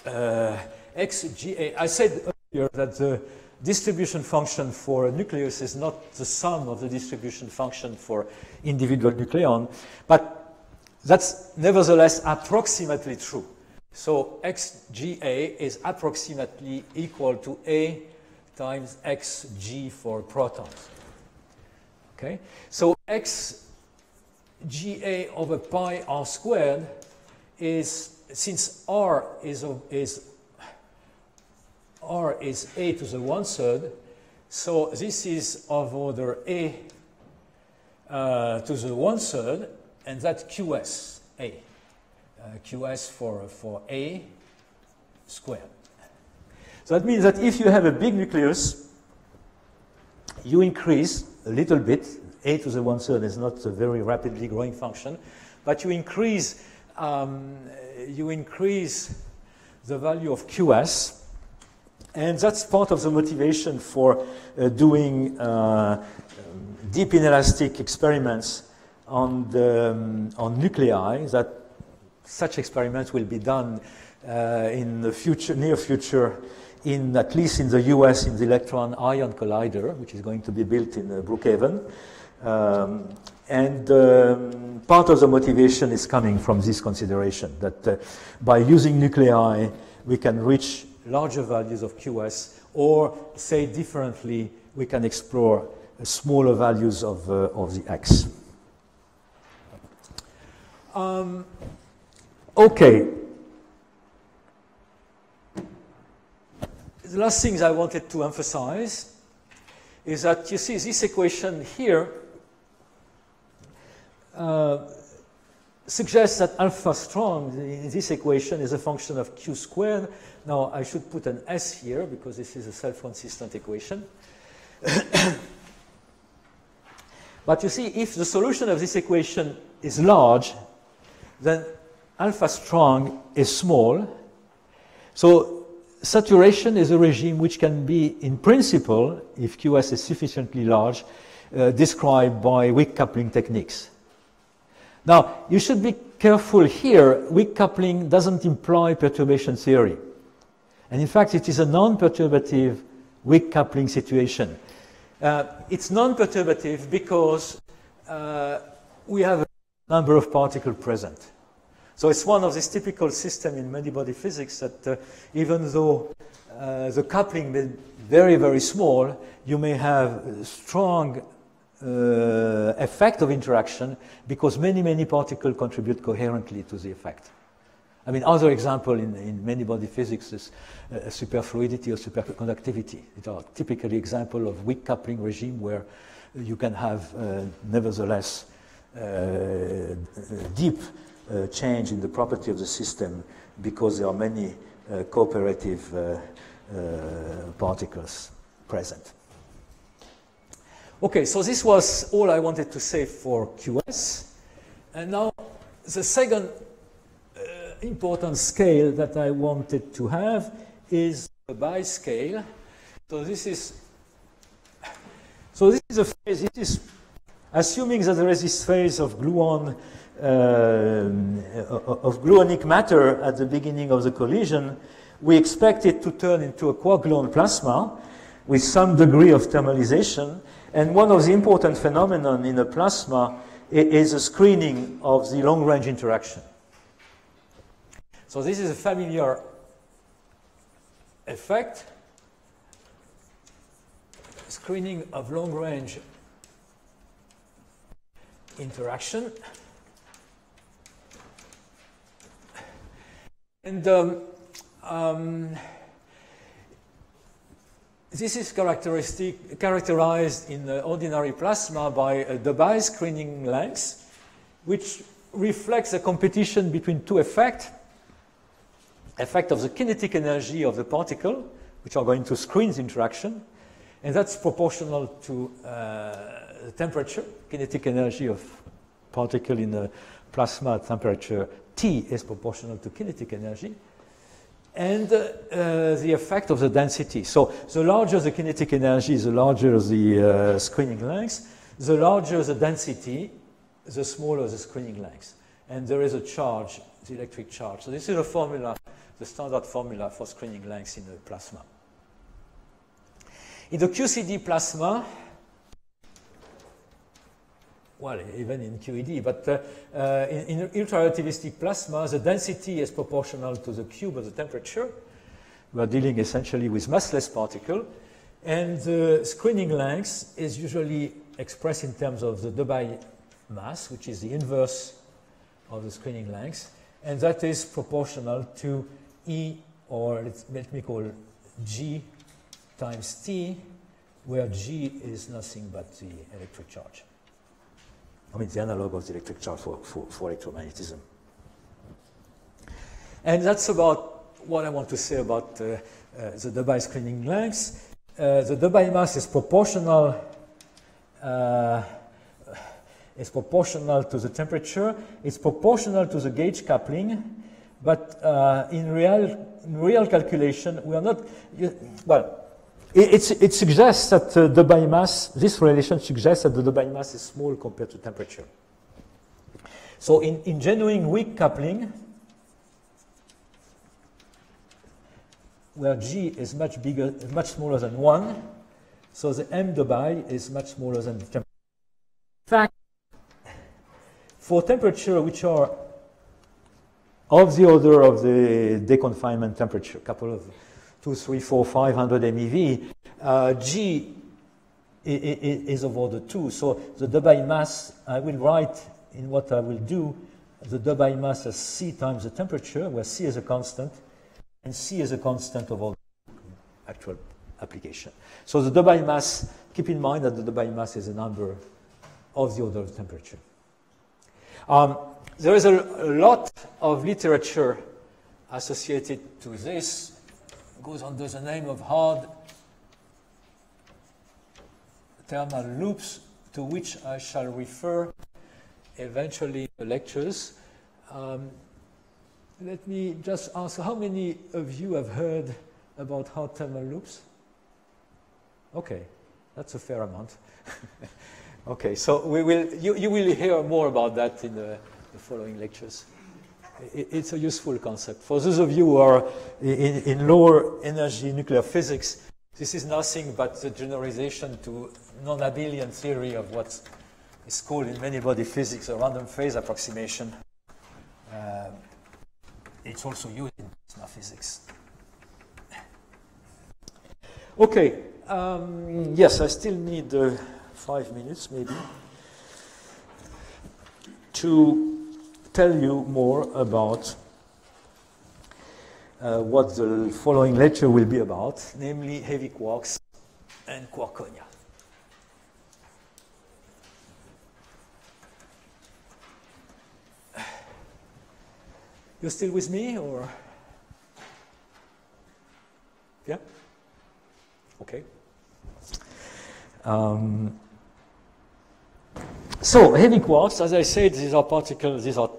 S1: uh, xga, I said earlier that the distribution function for a nucleus is not the sum of the distribution function for individual nucleon, but that's nevertheless approximately true. So xga is approximately equal to a times xg for protons. Okay, so xga over pi r squared is, since r is, is r is a to the one third. So this is of order a uh, to the one third, and that qs a. Uh, qs for, for a squared. So that means that if you have a big nucleus, you increase a little bit. a to the one third is not a very rapidly growing function, but you increase um, you increase the value of qs And that's part of the motivation for uh, doing uh, deep inelastic experiments on, the, um, on nuclei that such experiments will be done uh, in the future, near future, in at least in the US, in the electron ion collider, which is going to be built in uh, Brookhaven. Um, and um, part of the motivation is coming from this consideration that uh, by using nuclei, we can reach larger values of QS, or say differently, we can explore smaller values of, uh, of the X. Um, okay. The last things I wanted to emphasize is that you see this equation here uh, suggests that alpha strong in this equation is a function of q squared. Now I should put an s here because this is a self-consistent equation. [coughs] but you see, if the solution of this equation is large, then alpha strong is small. So saturation is a regime which can be, in principle, if QS is sufficiently large, uh, described by weak coupling techniques. Now, you should be careful here. Weak coupling doesn't imply perturbation theory. And in fact, it is a non-perturbative weak coupling situation. Uh, it's non-perturbative because uh, we have a number of particles present. So it's one of these typical systems in many-body physics that uh, even though uh, the coupling may be very, very small, you may have strong uh, effect of interaction because many, many particles contribute coherently to the effect. I mean, other example in, in many body physics is uh, superfluidity or superconductivity. It are typically example of weak coupling regime where you can have, uh, nevertheless, uh, deep uh, change in the property of the system because there are many uh, cooperative particles present. Okay, so this was all I wanted to say for QS. And now the second uh, important scale that I wanted to have is the Debye scale. So this is so this is a phase. It is assuming that there is this phase of gluon uh, of gluonic matter at the beginning of the collision. We expect it to turn into a quark-gluon plasma with some degree of thermalization. And one of the important phenomena in a plasma is a screening of the long-range interaction. So this is a familiar effect, screening of long-range interaction. And um, um, this is characteristic, characterized in ordinary plasma by a Debye screening length, which reflects a competition between two effects. Effect of the kinetic energy of the particle, which are going to screen the interaction, and that's proportional to uh, the temperature, kinetic energy of particle in a plasma temperature T is proportional to kinetic energy and uh, the effect of the density. So the larger the kinetic energy, the larger the uh, screening length, the larger the density, the smaller the screening length. And there is a charge, the electric charge. So this is a formula, the standard formula for screening length in the plasma. In the QCD plasma, well, even in QED, but uh, uh, in, in ultra-relativistic plasma, the density is proportional to the cube of the temperature. We are dealing essentially with massless particle, and the screening length is usually expressed in terms of the Debye mass, which is the inverse of the screening length, and that is proportional to E, or let me call G times T, where G is nothing but the electric charge. I mean, the analog of the electric charge for, for, for electromagnetism. And that's about what I want to say about uh, uh, the Debye screening length. Uh, the Debye mass is proportional uh, is proportional to the temperature. It's proportional to the gauge coupling but uh, in, real, in real calculation, we are not, well, it, it, suggests that uh, the Debye mass, this relation suggests that the Debye mass is small compared to temperature. So in, in genuine weak coupling, where G is much bigger, much smaller than 1, so the M Debye is much smaller than the temperature. In fact, for temperature which are of the order of the deconfinement temperature, couple of 2, 3, 4, 500 MeV, uh, G is of order 2. So the Debye mass, I will write in what I will do, the Debye mass as C times the temperature, where C is a constant, and C is a constant of all actual application. So the Debye mass, keep in mind that the Debye mass is a number of the order of temperature. Um, there is a, a, lot of literature associated to this. Goes under the name of hard thermal loops, to which I shall refer eventually in the lectures. Um, let me just ask, how many of you have heard about hard thermal loops? Okay, that's a fair amount. [laughs] okay, so we will, you, you will hear more about that in the, the following lectures. It, it's a useful concept. For those of you who are in, in lower energy nuclear physics, this is nothing but the generalization to non-abelian theory of what's called in many body physics a random phase approximation. Uh, it's also used in plasma physics. Okay, um, yes, I still need uh, five minutes maybe to tell you more about uh, what the following lecture will be about, namely heavy quarks and quarkonia. You're still with me or? Yeah? Okay. Um, so heavy quarks, as I said, these are particles, these are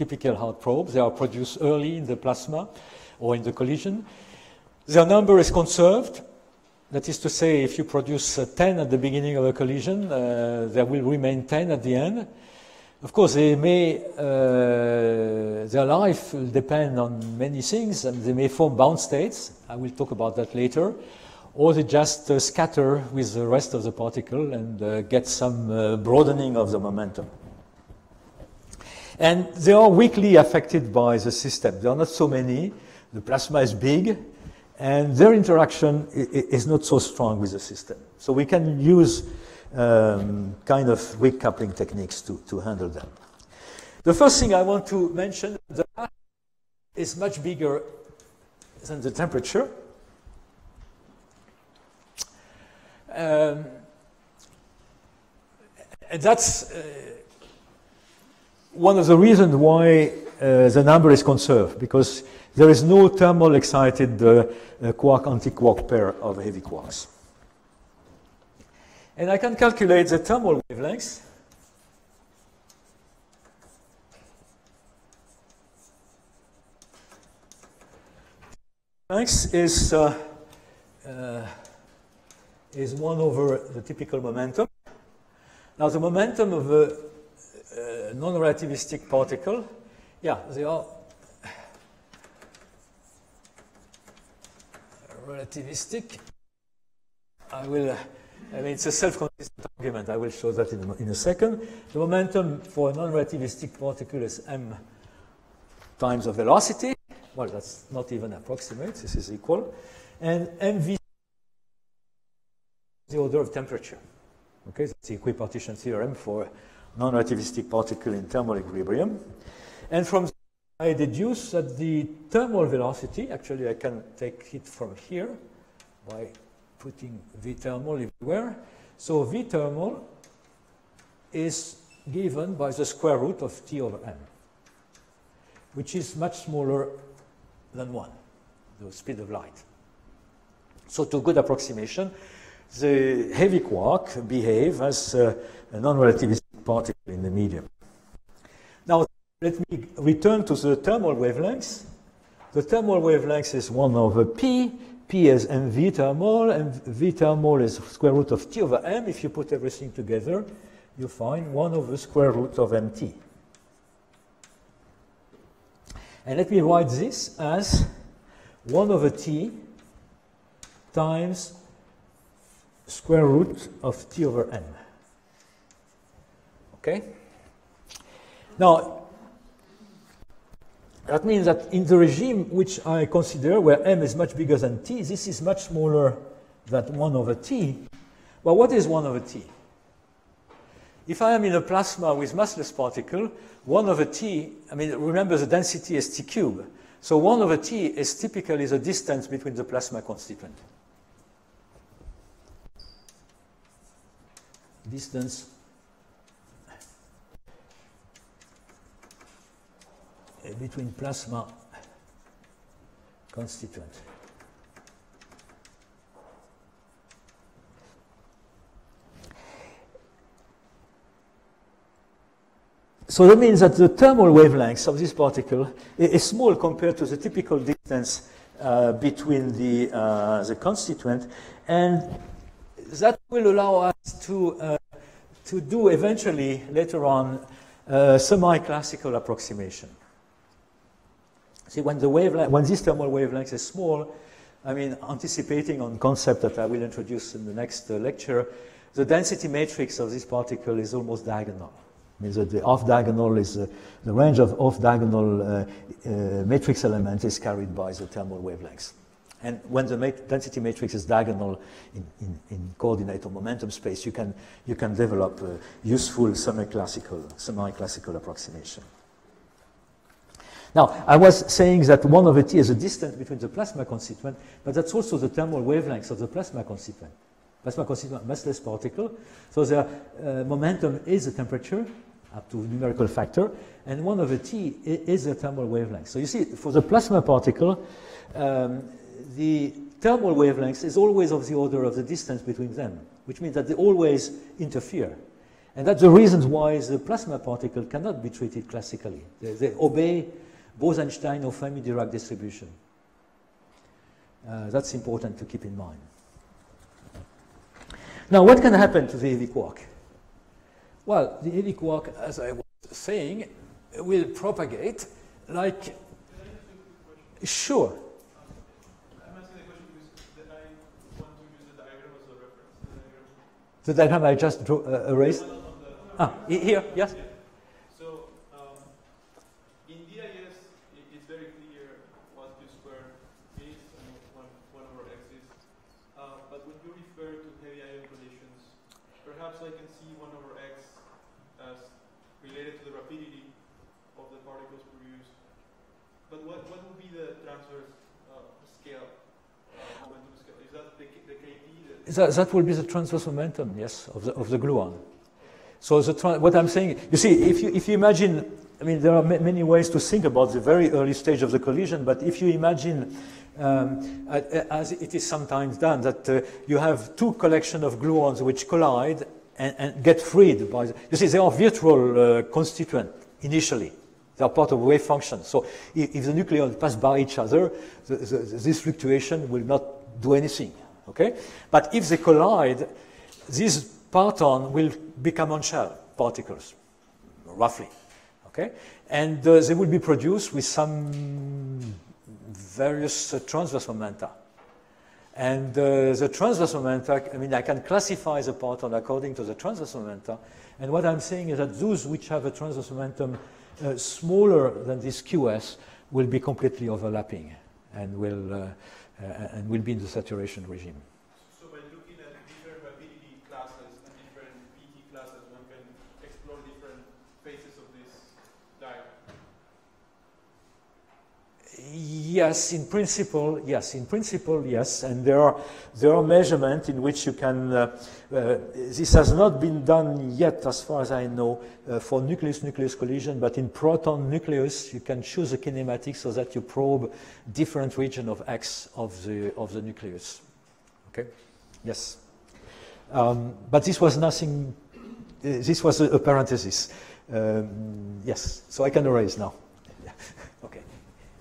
S1: typical hard probes. They are produced early in the plasma or in the collision. Their number is conserved. That is to say, if you produce uh, 10 at the beginning of a collision, uh, there will remain 10 at the end. Of course, they may, uh, their life will depend on many things, and they may form bound states. I will talk about that later. Or they just uh, scatter with the rest of the particle and uh, get some uh, broadening of the momentum. And they are weakly affected by the system. There are not so many. The plasma is big, and their interaction is not so strong with the system. So we can use um, kind of weak coupling techniques to, to handle them. The first thing I want to mention, the mass is much bigger than the temperature. Um, and that's uh, one of the reasons why uh, the number is conserved, because there is no thermal excited uh, uh quark-antiquark pair of heavy quarks. And I can calculate the thermal wavelengths. Length is, uh, uh, is 1 over the typical momentum. Now the momentum of a, a non-relativistic particle, yeah, they are relativistic. I will I mean, it's a self-consistent argument. I will show that in a, in a second. The momentum for a non-relativistic particle is m times the velocity. Well, that's not even approximate. This is equal. And mv the order of temperature. Okay, that's the equipartition theorem for non-relativistic particle in thermal equilibrium. And from I deduce that the thermal velocity, actually I can take it from here by putting V thermal everywhere. So V thermal is given by the square root of T over M, which is much smaller than 1, the speed of light. So to good approximation, the heavy quark behave as uh, a non-relativistic particle in the medium. Now, let me return to the thermal wavelengths. The thermal wavelength is 1 over p. p is mv thermal, and v thermal is square root of t over m. If you put everything together, you find 1 over square root of mt. And let me write this as 1 over t times square root of t over n. Okay? Now, that means that in the regime which I consider, where m is much bigger than t, this is much smaller than 1 over t. Well, what is 1 over t? If I am in a plasma with massless particle, 1 over t, I mean, remember the density is t cubed. So 1 over t is typically the distance between the plasma constituent. Distance between plasma constituent. So that means that the thermal wavelength of this particle is small compared to the typical distance uh, between the, uh, the constituent, and that will allow us to, uh, to do eventually, later on, semi-classical approximation. See, when the wavelength, when this thermal wavelength is small, I mean, anticipating on concept that I will introduce in the next uh, lecture, the density matrix of this particle is almost diagonal means that the off-diagonal is uh, the range of off-diagonal uh, uh, matrix elements is carried by the thermal wavelengths. And when the mat density matrix is diagonal in, in, in, coordinate or momentum space, you can, you can develop useful semi-classical, semi-classical approximation. Now, I was saying that 1 over t is the distance between the plasma constituent, but that's also the thermal wavelength of the plasma constituent. Plasma constituent massless particle, so the uh, momentum is the temperature, up to numerical factor, and 1 over t is the thermal wavelength. So you see, for the plasma particle, um, the thermal wavelength is always of the order of the distance between them, which means that they always interfere. And that's the reason why the plasma particle cannot be treated classically. They, they obey Bose-Einstein or Fermi-Dirac distribution. Uh, that's important to keep in mind. Now, what can happen to the heavy quark? Well, the heavy quark, as I was saying, will propagate like. Sure.
S3: The diagram
S1: I just drew, uh, erased? Ah, here, yes?
S3: So, um, in DIS, it's very clear what Q square is and what 1 over x is. Uh, but when you refer to heavy ion conditions, perhaps I can see 1 over x as related to the rapidity of the particles produced. But what, what would be the transverse uh, scale, uh, momentum scale? Is that the, the KT?
S1: That, that will be the transverse momentum, yes, of the, of the gluon. So what I'm saying, you see, if you, if you imagine, I mean, there are many ways to think about the very early stage of the collision, but if you imagine, um, as it is sometimes done, that uh, you have two collection of gluons which collide and, and get freed by, the, you see, they are virtual uh, constituent initially. They are part of wave function. So if, if the nucleons pass by each other, the, the, this fluctuation will not do anything, okay? But if they collide, these parton will become on-shell particles, roughly. Okay? And uh, they will be produced with some various uh, transverse momenta. And uh, the transverse momenta, I mean, I can classify the parton according to the transverse momenta. And what I'm saying is that those which have a transverse momentum uh, smaller than this QS will be completely overlapping and will, uh, Uh, and will be in the saturation regime. Yes, in principle, yes. In principle, yes. And there are there are measurements in which you can. Uh, uh, this has not been done yet, as far as I know, uh, for nucleus-nucleus collision. But in proton nucleus, you can choose a kinematic so that you probe different region of X of the of the nucleus. Okay. Yes. Um, but this was nothing. Uh, this was a, a parenthesis. Um, yes, so I can erase now.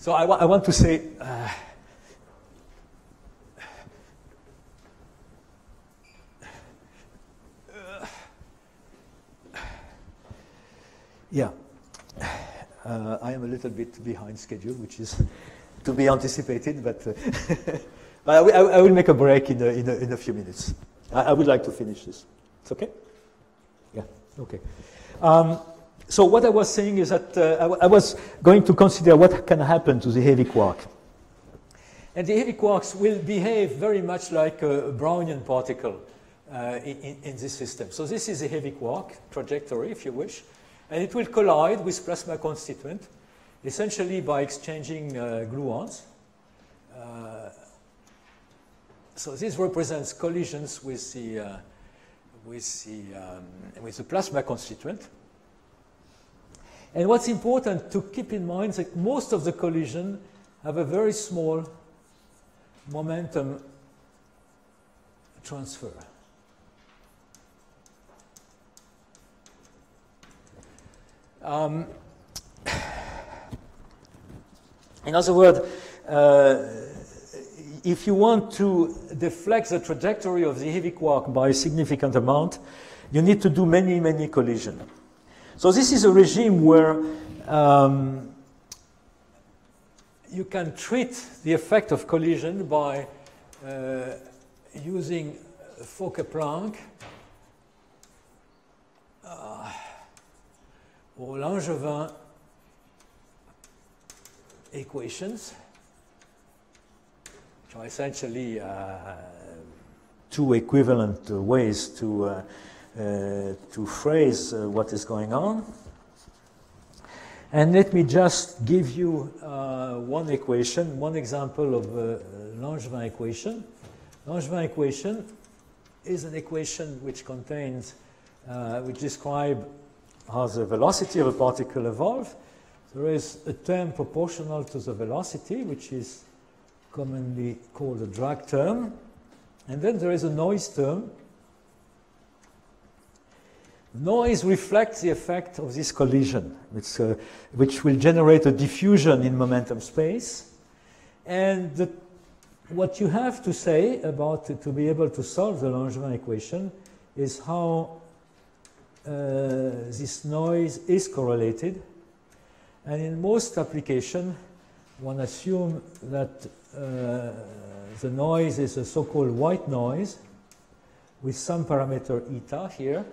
S1: So I, wa- I want to say. Uh, yeah. Uh, I am a little bit behind schedule, which is [laughs] to be anticipated, but uh, [laughs] I, will, I will make a break in a, in a, in a few minutes. I, I would like to finish this. It's okay? Yeah, okay. Um, so what I was saying is that uh, I, I was going to consider what can happen to the heavy quark. And the heavy quarks will behave very much like a Brownian particle uh, in, in this system. So this is a heavy quark trajectory, if you wish, and it will collide with plasma constituent, essentially by exchanging uh, gluons. Uh, so this represents collisions with the, uh, with, the, um, with the plasma constituent. And what's important to keep in mind is that most of the collision have a very small momentum transfer. Um, [sighs] in other words, uh, if you want to deflect the trajectory of the heavy quark by a significant amount, you need to do many, many collisions. So this is a regime where um, you can treat the effect of collision by uh, using Fokker-Planck uh, or Langevin equations, which are essentially uh, two equivalent uh, ways to, uh, to phrase uh, what is going on. And let me just give you uh, one equation, one example of a Langevin equation. Langevin equation is an equation which contains, uh, which describe how the velocity of a particle evolves. There is a term proportional to the velocity, which is commonly called a drag term. And then there is a noise term. Noise reflects the effect of this collision, which, uh, which will generate a diffusion in momentum space. And the, what you have to say about to, to be able to solve the Langevin equation is how uh, this noise is correlated. And in most applications, one assumes that uh, the noise is a so-called white noise with some parameter eta here,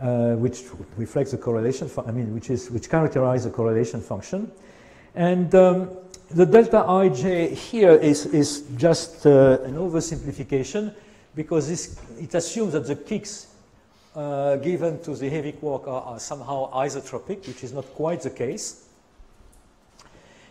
S1: uh, which reflects the correlation, I mean, which is which characterizes the correlation function, and um, the delta ij here is is just uh, an oversimplification because this it assumes that the kicks uh, given to the heavy quark are, are, somehow isotropic, which is not quite the case.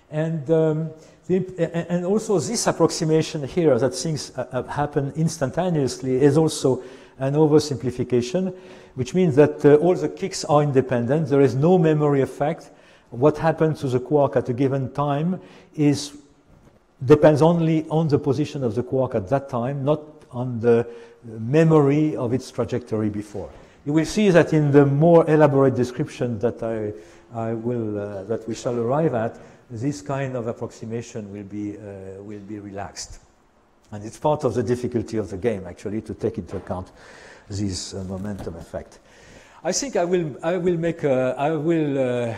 S1: And, um, the, and also this approximation here that things uh, happen instantaneously is also an oversimplification, which means that uh, all the kicks are independent. There is no memory effect. What happens to the quark at a given time is depends only on the position of the quark at that time, not on the memory of its trajectory before. You will see that in the more elaborate description that I, I will, uh, that we shall arrive at, this kind of approximation will be, uh, will be relaxed. And it's part of the difficulty of the game, actually, to take into account this uh, momentum effect. I think I will, I will make a, I will uh,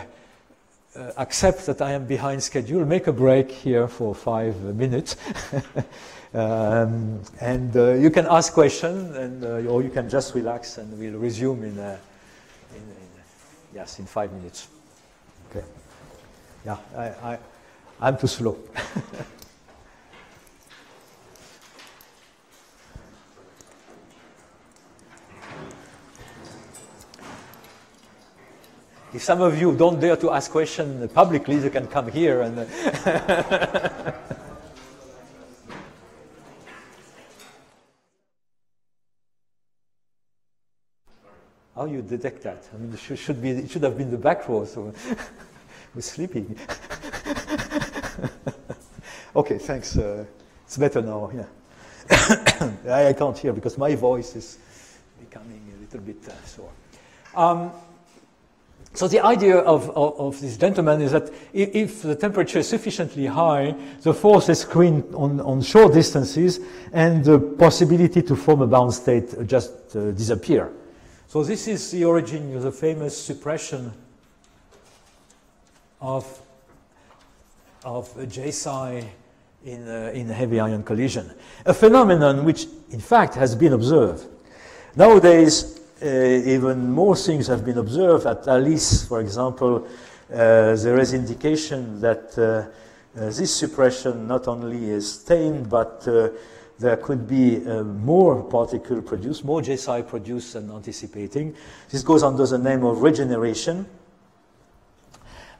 S1: uh, accept that I am behind schedule, make a break here for five minutes. [laughs] Um, and uh, you can ask questions, and uh, or you can just relax, and we'll resume in, uh, in, in yes, in five minutes. Okay. Yeah, I, I I'm too slow. [laughs] if some of you don't dare to ask questions publicly, you can come here and. [laughs] How you detect that? I mean, it should, should be, it should have been the back row, so [laughs] we're sleeping. [laughs] okay, thanks. Uh, it's better now, yeah. [coughs] I, I, can't hear because my voice is becoming a little bit uh, sore. Um, so the idea of, of, of, this gentleman is that if, if, the temperature is sufficiently high, the force is screened on, on short distances and the possibility to form a bound state just uh, disappear. So this is the origin of the famous suppression of, of J psi in, uh, in heavy ion collision. A phenomenon which in fact has been observed. Nowadays, uh, even more things have been observed. At ALICE, for example, uh, there is indication that uh, this suppression not only is stained, but there could be more particle produced, more J psi produced than anticipating. This goes under the name of regeneration.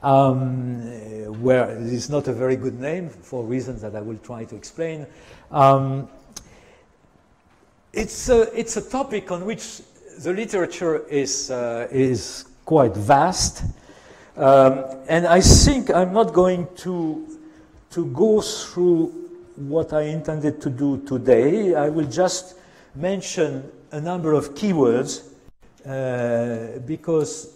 S1: Um, where it is not a very good name for reasons that I will try to explain. Um, it's, a, it's a topic on which the literature is, uh, is quite vast. Um, and I think I'm not going to, to go through what I intended to do today. I will just mention a number of keywords uh, because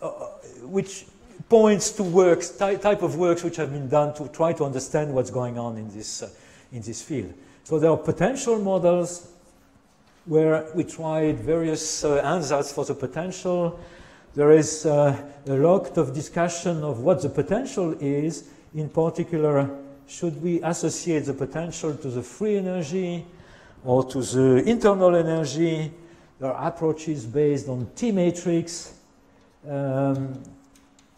S1: uh, which points to works, ty type of works which have been done to try to understand what's going on in this, uh, in this field. So there are potential models where we tried various uh, ansatz for the potential. There is uh, a lot of discussion of what the potential is. In particular, should we associate the potential to the free energy or to the internal energy? There are approaches based on T matrix. Um,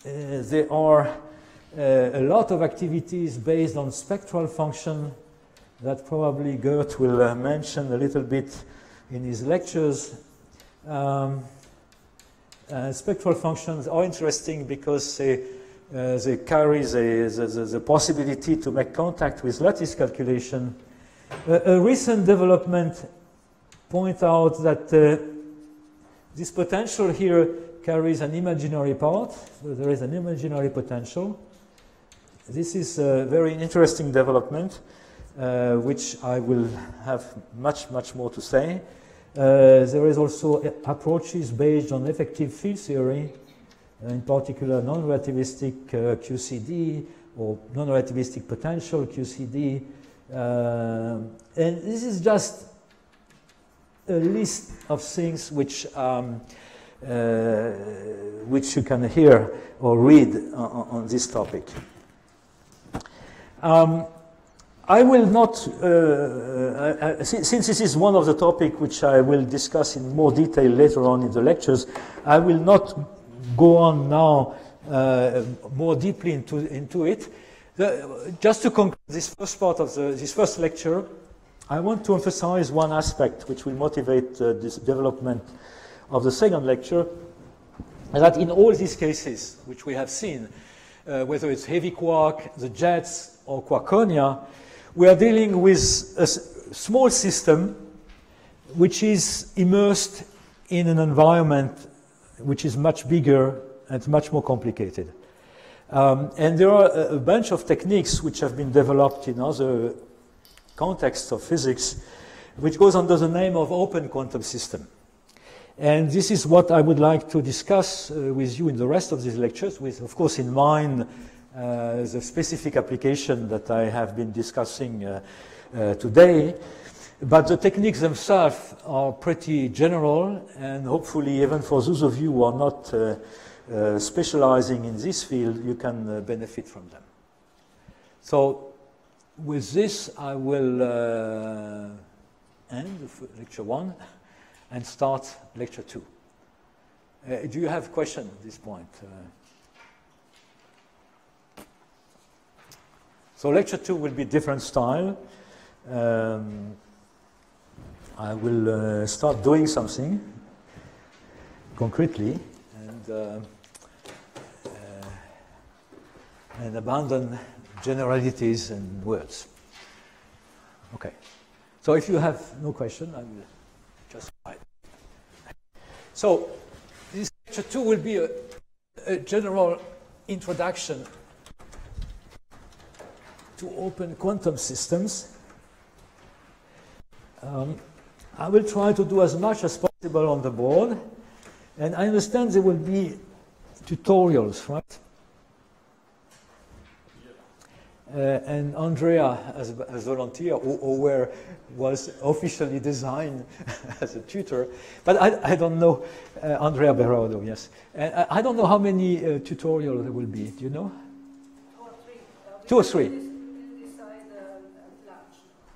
S1: uh, there are uh, a lot of activities based on spectral function that probably Gert will uh, mention a little bit in his lectures. Um, uh, spectral functions are interesting because they, uh, they carry the, the, the, possibility to make contact with lattice calculation. a recent development points out that uh, this potential here carries an imaginary part, so there is an imaginary potential. This is a very interesting development uh, which I will have much, much more to say. Uh, there is also approaches based on effective field theory, uh, in particular non-relativistic uh, QCD or non-relativistic potential QCD. Uh, and this is just a list of things which um, uh, which you can hear or read on, on this topic. Um, I will not, uh, uh, uh since this is one of the topics which I will discuss in more detail later on in the lectures, I will not go on now uh, more deeply into, into it. The, just to conclude this first part of the, this first lecture, I want to emphasize one aspect which will motivate uh, this development of the second lecture, that in all these cases which we have seen, whether it's heavy quark, the jets, or quarkonia, we are dealing with a small system which is immersed in an environment which is much bigger and much more complicated. Um, and there are a, bunch of techniques which have been developed in other contexts of physics, which goes under the name of open quantum system. And this is what I would like to discuss uh, with you in the rest of these lectures, with, of course, in mind uh, the specific application that I have been discussing uh, uh, today. But the techniques themselves are pretty general, and hopefully, even for those of you who are not uh, uh, specializing in this field, you can uh, benefit from them. So, with this, I will end lecture one and start lecture two. do you have questions at this point? So lecture two will be different style. Um, I will uh, start doing something concretely and, uh, uh, and abandon generalities and words. Okay. So if you have no question, I will just write. So this lecture two will be a, a general introduction to open quantum systems. Um, I will try to do as much as possible on the board. And I understand there will be tutorials, right? Uh, and Andrea, as a as volunteer, or, or where was officially designed [laughs] as a tutor, but I, I don't know, uh, Andrea Berardo, yes. And I, I don't know how many uh, tutorials there will be, do you know?
S4: Two or three.
S1: Two or three.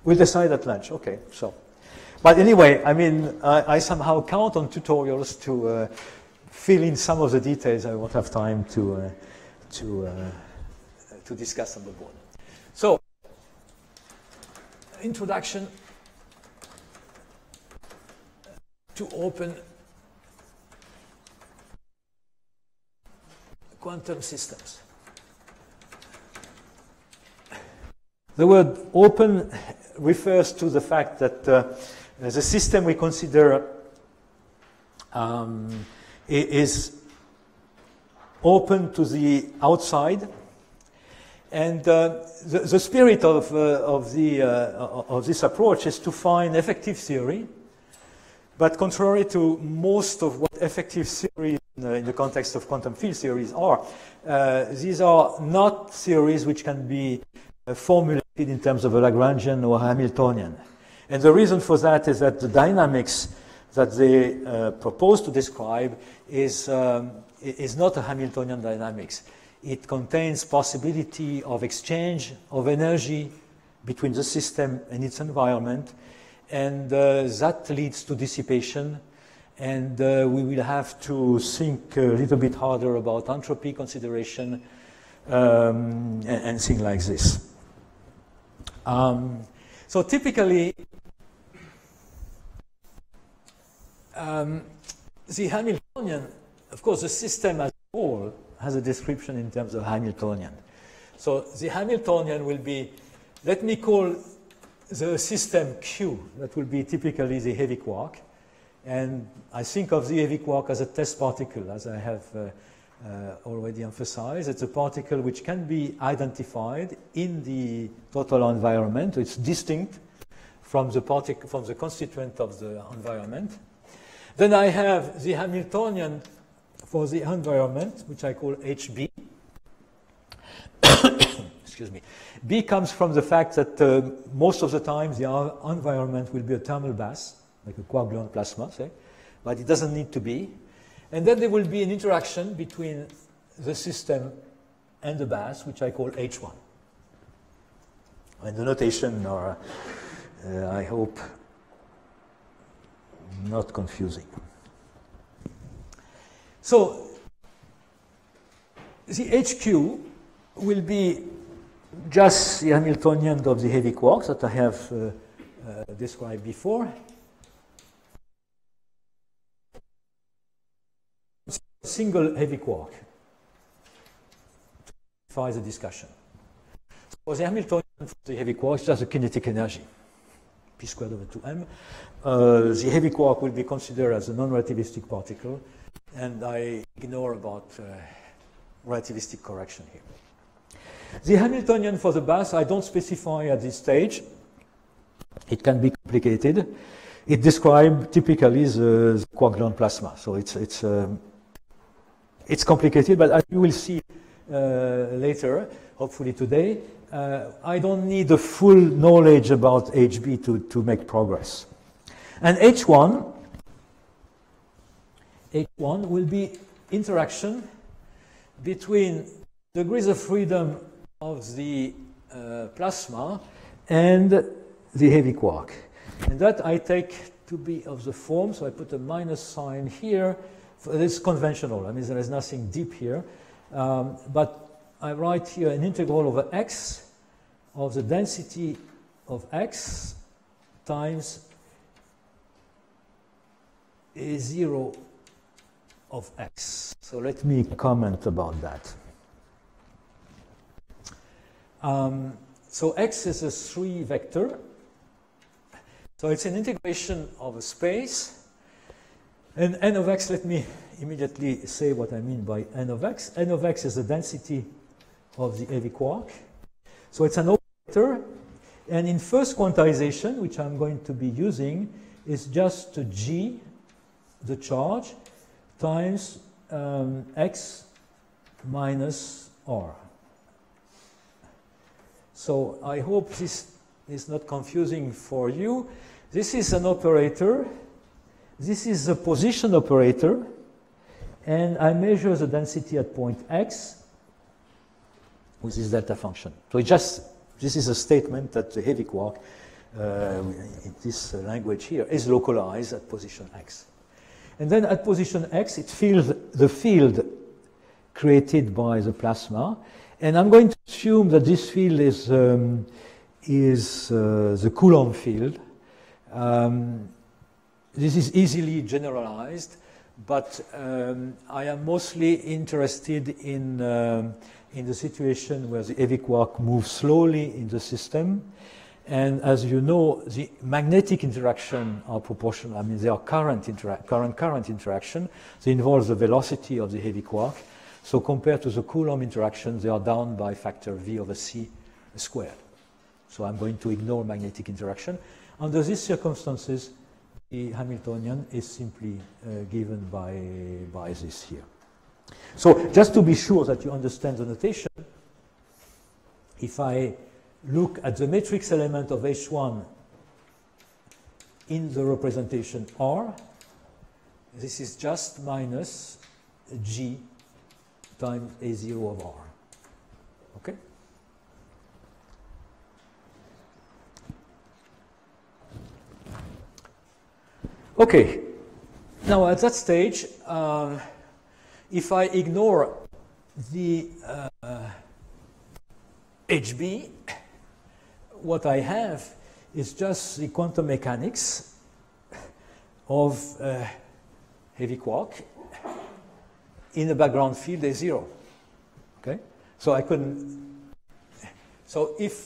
S4: We'll decide at lunch,
S1: okay, so. But anyway, I mean, I, I somehow count on tutorials to uh, fill in some of the details I won't have time to, uh, to, uh, to discuss on the board. So, introduction to open quantum systems. The word open refers to the fact that uh, the system we consider um, is open to the outside. And uh, the, the spirit of, uh, of, the, uh, of this approach is to find effective theory. But contrary to most of what effective theories in the, in the context of quantum field theories are, uh, these are not theories which can be uh, formulated in terms of a Lagrangian or Hamiltonian. And the reason for that is that the dynamics that they uh, propose to describe is, um, is not a Hamiltonian dynamics. It contains possibility of exchange of energy between the system and its environment, and uh, that leads to dissipation. And uh, we will have to think a little bit harder about entropy consideration um, and, and things like this. Um, so typically, um, the Hamiltonian, of course, the system as a whole has a description in terms of Hamiltonian. So the Hamiltonian will be, let me call the system Q, that will be typically the heavy quark. And I think of the heavy quark as a test particle, as I have uh, uh, already emphasized. It's a particle which can be identified in the total environment. It's distinct from the, from the constituent of the environment. Then I have the Hamiltonian for the environment, which I call HB. [coughs] Excuse me. B comes from the fact that uh, most of the time the environment will be a thermal bath, like a gluon plasma, say, but it doesn't need to be. And then there will be an interaction between the system and the bath, which I call H1. And the notation are, uh, I hope, not confusing. So the HQ will be just the Hamiltonian of the heavy quarks that I have uh, uh, described before. Single heavy quark to simplify the discussion. So the Hamiltonian for the heavy quark is just the kinetic energy, p squared over 2m. Uh, the heavy quark will be considered as a non-relativistic particle, and I ignore about uh, relativistic correction here. The Hamiltonian for the bath, I don't specify at this stage. It can be complicated. It describes typically the, the quark plasma. So it's, it's, um, it's complicated, but as you will see uh, later, hopefully today, uh, I don't need the full knowledge about HB to, to make progress. And H1, H1 will be interaction between degrees of freedom of the uh, plasma and the heavy quark. And that I take to be of the form, so I put a minus sign here. It's conventional, I mean, there is nothing deep here. Um, but I write here an integral over x of the density of x times a zero of x. So let me comment about that. Um, so x is a 3 vector. So it's an integration of a space. And n of x, let me immediately say what I mean by n of x. n of x is the density of the heavy quark. So it's an operator. And in first quantization, which I'm going to be using, is just g, the charge, times um, x minus r. So I hope this is not confusing for you. This is an operator. This is a position operator. And I measure the density at point x with this delta function. So it just, this is a statement that the heavy quark, uh, in this language here, is localized at position x. And then at position x, it feels the field created by the plasma. And I'm going to assume that this field is, um, is uh, the Coulomb field. Um, this is easily generalized, but um, I am mostly interested in, um, in the situation where the heavy quark moves slowly in the system. And as you know, the magnetic interaction are proportional. I mean, they are current, current current interaction. They involve the velocity of the heavy quark. So compared to the Coulomb interaction, they are down by factor V over C squared. So I'm going to ignore magnetic interaction. Under these circumstances, the Hamiltonian is simply uh, given by, by this here. So just to be sure that you understand the notation, if I look at the matrix element of H1 in the representation R, this is just minus G times A0 of R. Okay? Okay, now at that stage, um, if I ignore the uh, HB, what I have is just the quantum mechanics of uh, heavy quark in the background field is zero. Okay, so I couldn't. So if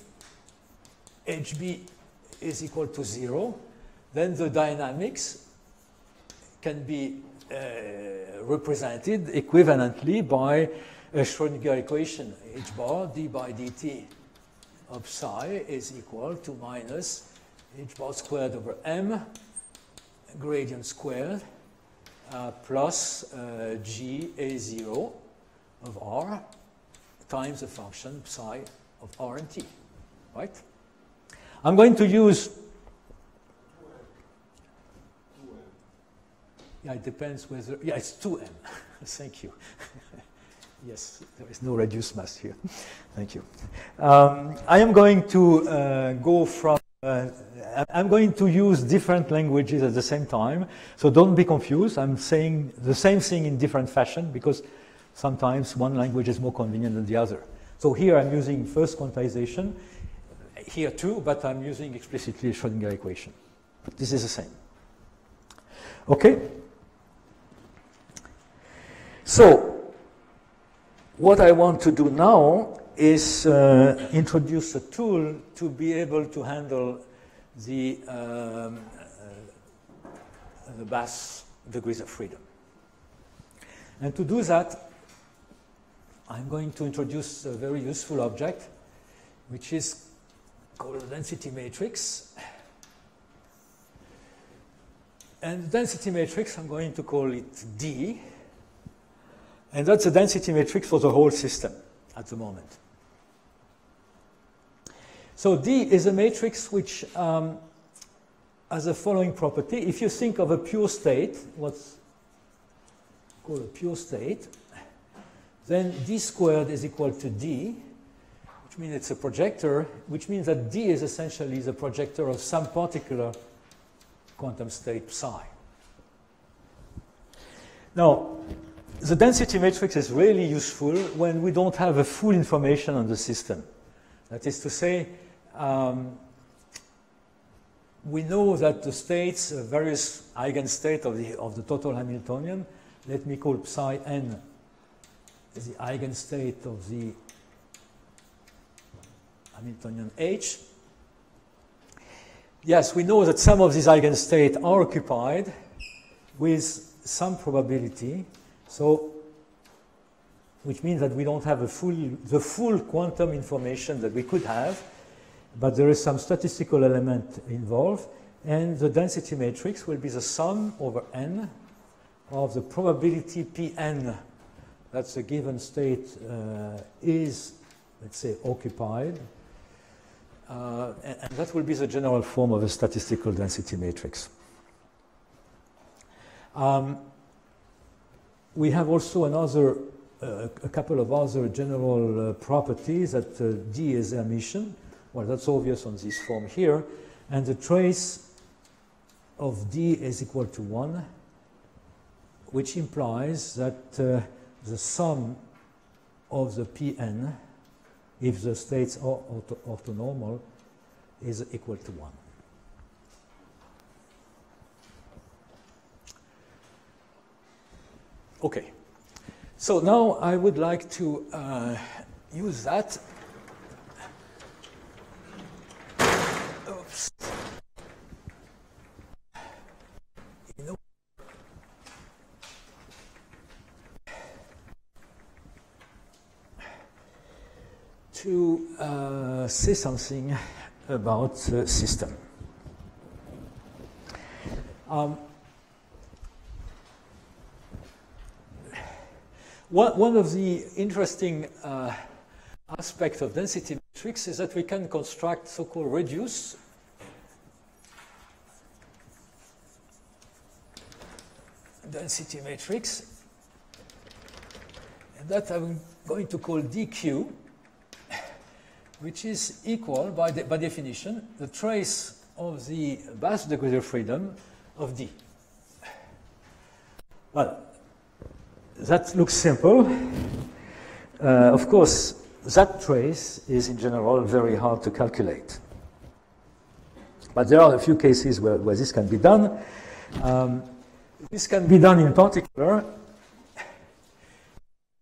S1: HB is equal to zero, then the dynamics can be uh, represented equivalently by a Schrodinger equation, h bar d by dt of psi is equal to minus h bar squared over m gradient squared uh, plus uh, g a0 of r times the function psi of r and t, right? I'm going to use Yeah, it depends whether, yeah, it's 2m. [laughs] Thank you. [laughs] yes, there is no reduced mass here. [laughs] Thank you. Um, I am going to uh, go from, uh, I'm going to use different languages at the same time. So don't be confused. I'm saying the same thing in different fashion because sometimes one language is more convenient than the other. So here I'm using first quantization, here too, but I'm using explicitly Schrodinger equation. This is the same. Okay? So, what I want to do now is uh, introduce a tool to be able to handle the, um, uh, the Bass degrees of freedom. And to do that, I'm going to introduce a very useful object, which is called a density matrix. And the density matrix, I'm going to call it D. And that's the density matrix for the whole system at the moment. So D is a matrix which um, has the following property. If you think of a pure state, what's called a pure state, then D squared is equal to D, which means it's a projector, which means that D is essentially the projector of some particular quantum state psi. Now, the density matrix is really useful when we don't have a full information on the system. That is to say, um, we know that the states, uh, various eigenstates of the, of the total Hamiltonian, let me call psi n the eigenstate of the Hamiltonian H. Yes, we know that some of these eigenstates are occupied with some probability so, which means that we don't have full, the full quantum information that we could have but there is some statistical element involved, and the density matrix will be the sum over n of the probability Pn that the given state uh, is, let's say, occupied. Uh, and, and that will be the general form of a statistical density matrix. Um, we have also another, uh, a couple of other general uh, properties that uh, D is Hermitian. Well, that's obvious on this form here. And the trace of D is equal to 1, which implies that uh, the sum of the Pn, if the states are ortho orthonormal, is equal to 1. Okay, so now I would like to uh, use that. Oops. To uh, say something about the system. Um, one, one of the interesting uh, aspects of density matrix is that we can construct so-called reduce density matrix and that I'm going to call dq which is equal by, de by definition the trace of the Bass degree of freedom of D. Well, that looks simple. Uh, of course, that trace is in general very hard to calculate. But there are a few cases where, where this can be done. Um, this can be done in particular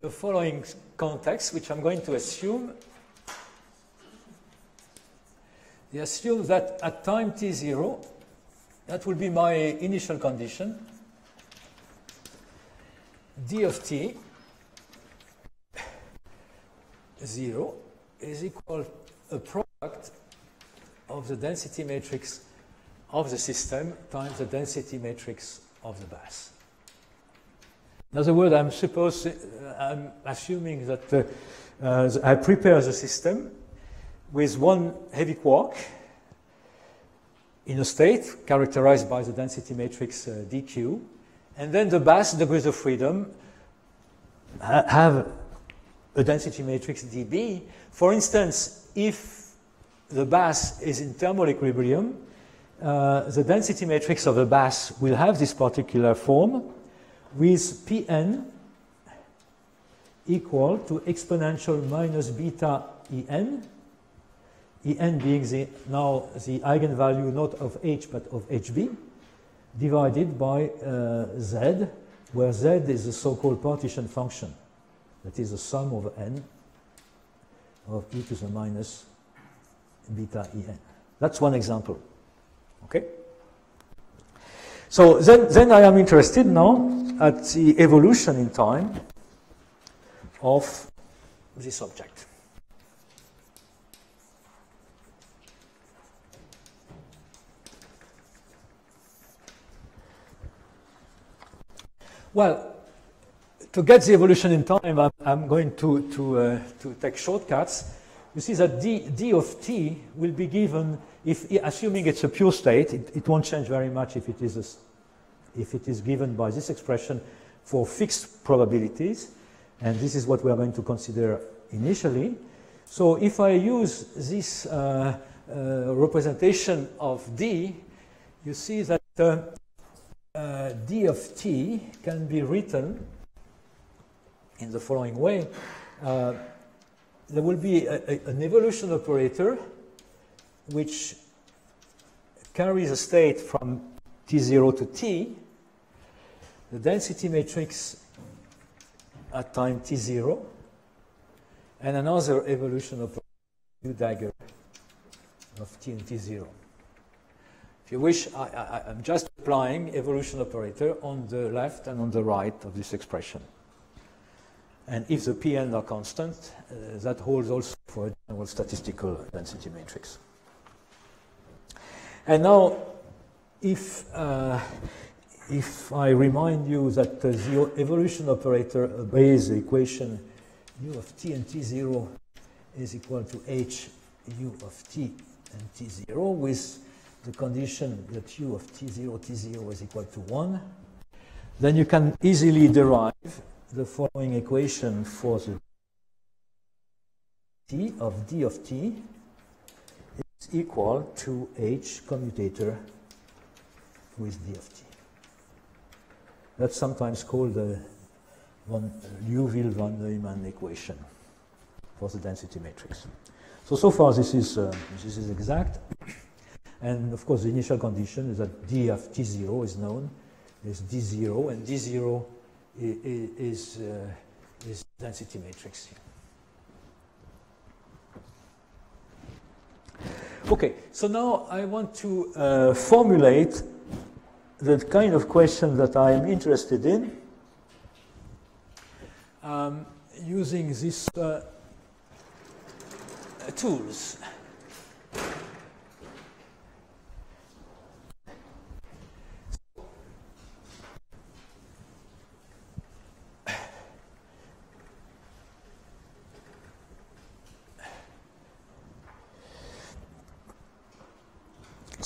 S1: the following context, which I'm going to assume they assume that at time t0, that will be my initial condition, d of t 0 is equal a product of the density matrix of the system times the density matrix of the bath. In other words, I'm supposed, uh, I'm assuming that uh, uh, I prepare the system with one heavy quark in a state characterized by the density matrix uh, dq, and then the Bass degrees of freedom ha have a density matrix dB. For instance, if the Bass is in thermal equilibrium, uh, the density matrix of the Bass will have this particular form with Pn equal to exponential minus beta En En being the, now the eigenvalue not of H but of HB, divided by uh, Z, where Z is the so-called partition function. That is the sum over n of e to the minus beta En. That's one example. Okay? So then, then I am interested now at the evolution in time of this object. Well, to get the evolution in time, I'm, I'm going to, to, uh, to take shortcuts. You see that d, d of t will be given, if, assuming it's a pure state, it, it won't change very much if it, is a, if it is given by this expression for fixed probabilities. And this is what we are going to consider initially. So if I use this uh, uh, representation of d, you see that uh, d of t can be written in the following way. Uh, there will be a, a, an evolution operator which carries a state from t0 to t, the density matrix at time t0, and another evolution operator, u dagger of t and t0. If you wish, I, am just applying evolution operator on the left and on the right of this expression. And if the Pn are constant, uh, that holds also for a general statistical density matrix. And now, if, uh, if I remind you that uh, the evolution operator obeys the equation u of t and t0 is equal to h u of t and t0 with the condition that u of t0, t0 is equal to 1, then you can easily derive the following equation for the t of d of t is equal to h commutator with d of t. That's sometimes called the von Liouville-von Neumann equation for the density matrix. So, so far this is, uh, this is exact. And of course the initial condition is that d of t0 is known as d0 and d0 is, is, uh, is density matrix. Okay, so now I want to uh, formulate the kind of question that I am interested in um, using these uh, tools.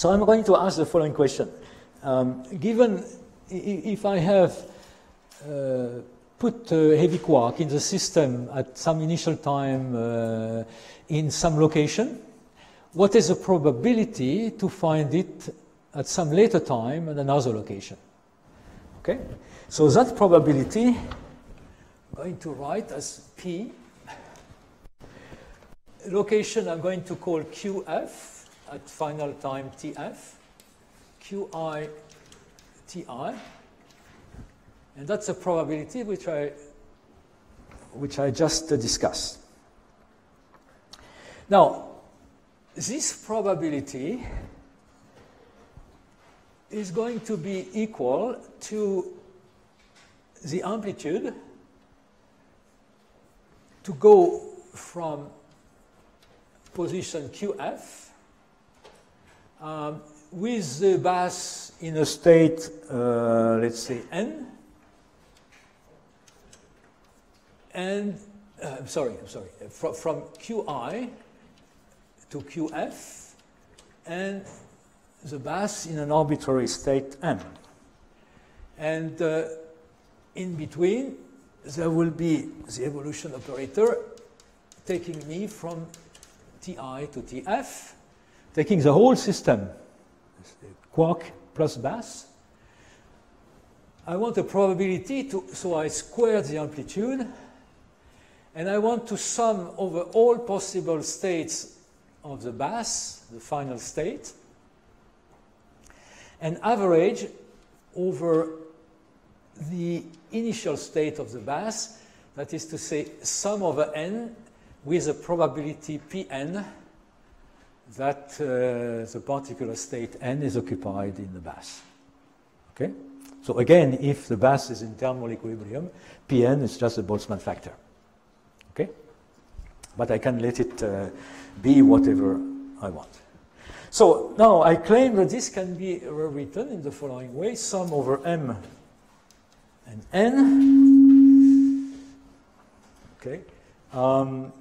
S1: So I'm going to ask the following question. Um, given if I have uh, put a heavy quark in the system at some initial time uh, in some location, what is the probability to find it at some later time at another location? Okay, so that probability I'm going to write as P. Location I'm going to call QF at final time Tf, Qi Ti, and that's a probability which I, which I just uh, discussed. Now, this probability is going to be equal to the amplitude to go from position QF um, with the bass in a state, uh, let's say n, and uh, I'm sorry, I'm sorry, from, from qi to qf, and the bass in an arbitrary state n. And uh, in between, there will be the evolution operator taking me from ti to tf, taking the whole system, quark plus bass, I want a probability to, so I square the amplitude, and I want to sum over all possible states of the bass, the final state, and average over the initial state of the bass, that is to say, sum over n with a probability Pn that uh, the particular state n is occupied in the bass. Okay? So again, if the bass is in thermal equilibrium, Pn is just a Boltzmann factor. Okay? But I can let it uh, be whatever I want. So now I claim that this can be rewritten in the following way, sum over m and n, okay, um,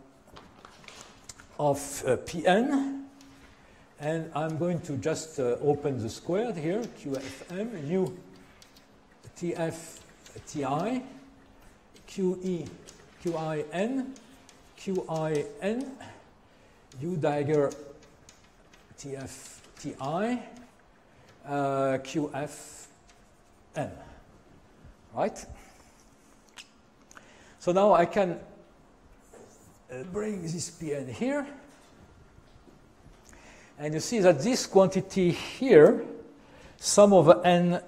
S1: of uh, Pn and I'm going to just uh, open the squared here, QFM, U, TF, TI, QE, QIN, QIN, U dagger, TF, TI, uh, QFN. Right? So now I can uh, bring this PN here. And you see that this quantity here, sum over n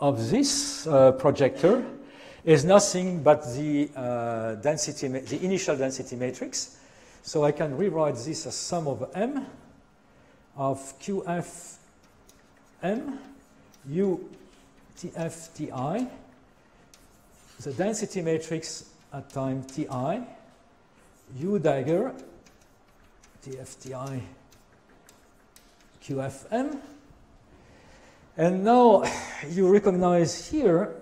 S1: of this uh, projector, is nothing but the uh, density, the initial density matrix. So I can rewrite this as sum of m of qf m u tf ti, the density matrix at time ti, u dagger tf ti QFM. And now you recognize here,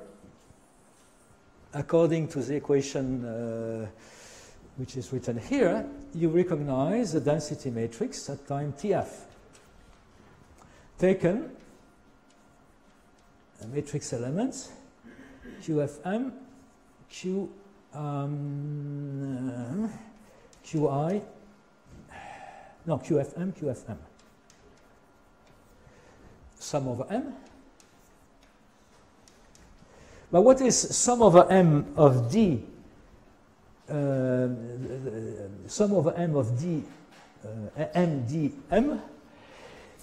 S1: according to the equation uh, which is written here, you recognize the density matrix at time TF. Taken matrix elements, QFM, Q, um, QI, no, QFM, QFM. Sum over M. But what is sum over M of D? Uh, sum over M of D, uh, MDM.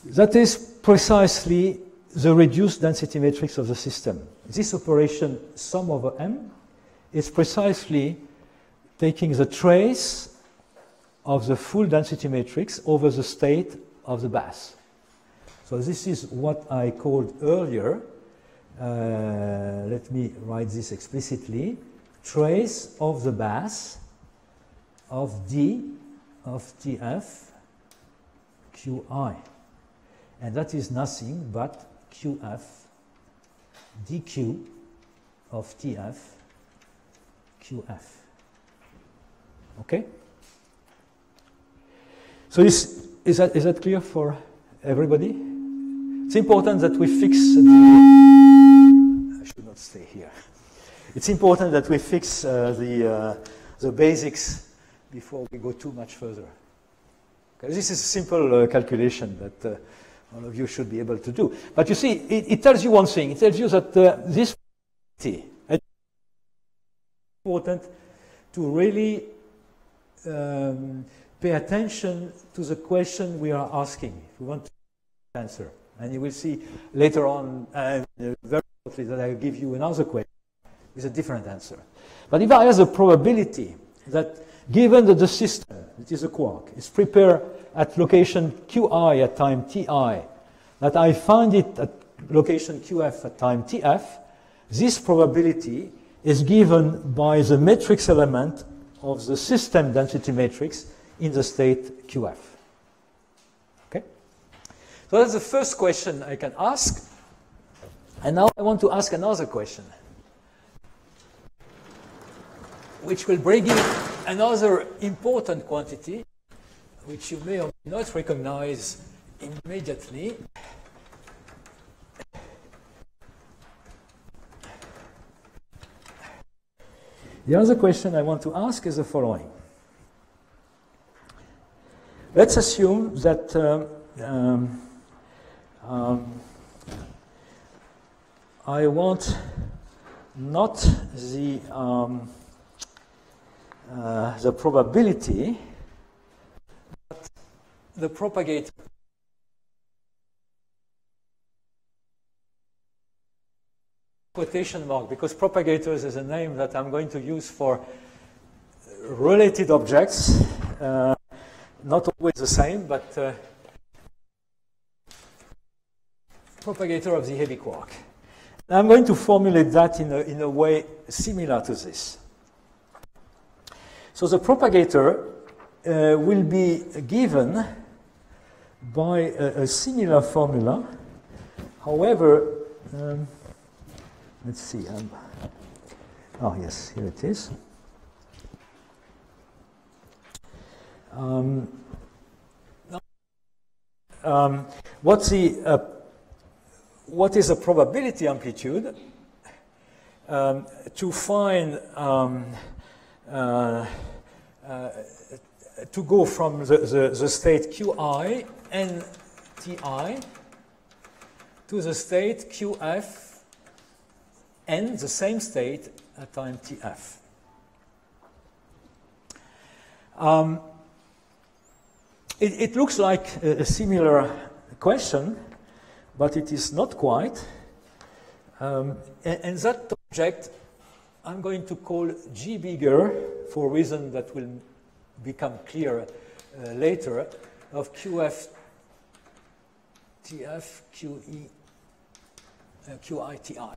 S1: That is precisely the reduced density matrix of the system. This operation, sum over M, is precisely taking the trace of the full density matrix over the state of the bath. So this is what I called earlier, uh, let me write this explicitly, trace of the bath of D of TF QI. And that is nothing but QF dq of TF QF. Okay? So is, is, that, is that clear for everybody? It's important that we fix the. I should not stay here. It's important that we fix uh, the, uh, the basics before we go too much further. Okay, this is a simple uh, calculation that uh, all of you should be able to do. But you see, it, it tells you one thing. It tells you that uh, this is important to really um, pay attention to the question we are asking. If we want to answer. And you will see later on, uh, very shortly, that I will give you another question with a different answer. But if I have a probability that given that the system, it is a quark, is prepared at location qi at time ti, that I find it at location qf at time tf, this probability is given by the matrix element of the system density matrix in the state qf. So that's the first question I can ask. And now I want to ask another question, which will bring in another important quantity, which you may or may not recognize immediately. The other question I want to ask is the following. Let's assume that um, um, um, I want not the um, uh, the probability, but the propagator. Quotation mark, because propagators is a name that I'm going to use for related objects, uh, not always the same, but uh, propagator of the heavy quark. I'm going to formulate that in a, in a way similar to this. So the propagator uh, will be given by a, a similar formula. However, um, let's see. Um, oh, yes, here it is. Um, um, what's the uh, what is the probability amplitude um, to find um, uh, uh, to go from the, the, the, state qi and ti to the state qf and the same state at time tf. Um, it, it, looks like a, a similar question, but it is not quite. Um, and, and, that object I'm going to call G bigger for reason that will become clear uh, later of QF TF QE uh, QITI.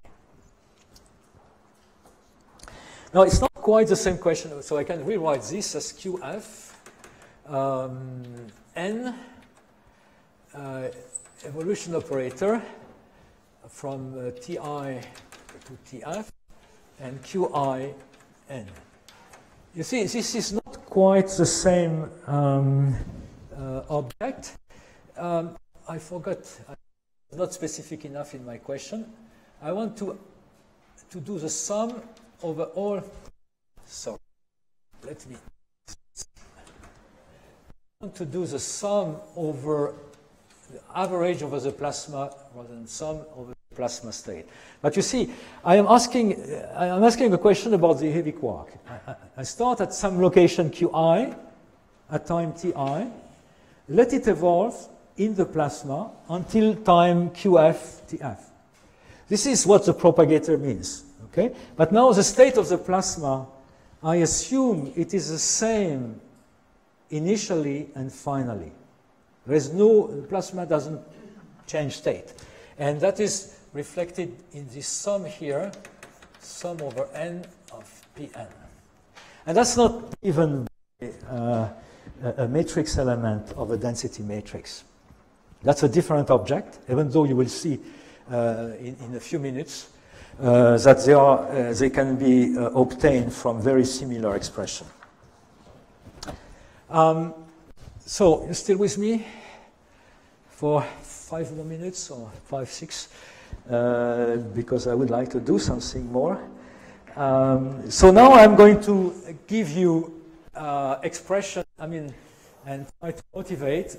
S1: Now it's not quite the same question, so I can rewrite this as QF um, N uh, evolution operator from uh, Ti to Tf and Qin. You see, this is not quite the same um, uh, object. Um, I forgot, I'm not specific enough in my question. I want to, to do the sum over all, sorry, let me, I want to do the sum over the average over the plasma rather than sum over the plasma state. But you see, I am asking, I am asking a question about the heavy quark. [laughs] I, start at some location qi, at time ti, let it evolve in the plasma until time qf tf. This is what the propagator means, okay? But now the state of the plasma, I assume it is the same initially and finally. There is no, plasma doesn't change state. And that is reflected in this sum here, sum over n of Pn. And that's not even uh, a, matrix element of a density matrix. That's a different object, even though you will see uh, in, in a few minutes uh, that they, are, uh, they can be uh, obtained from very similar expression. Um, so, you still with me for five more minutes or five, six? Uh, because I would like to do something more. Um, so now I'm going to give you uh, expression, I mean, and try to motivate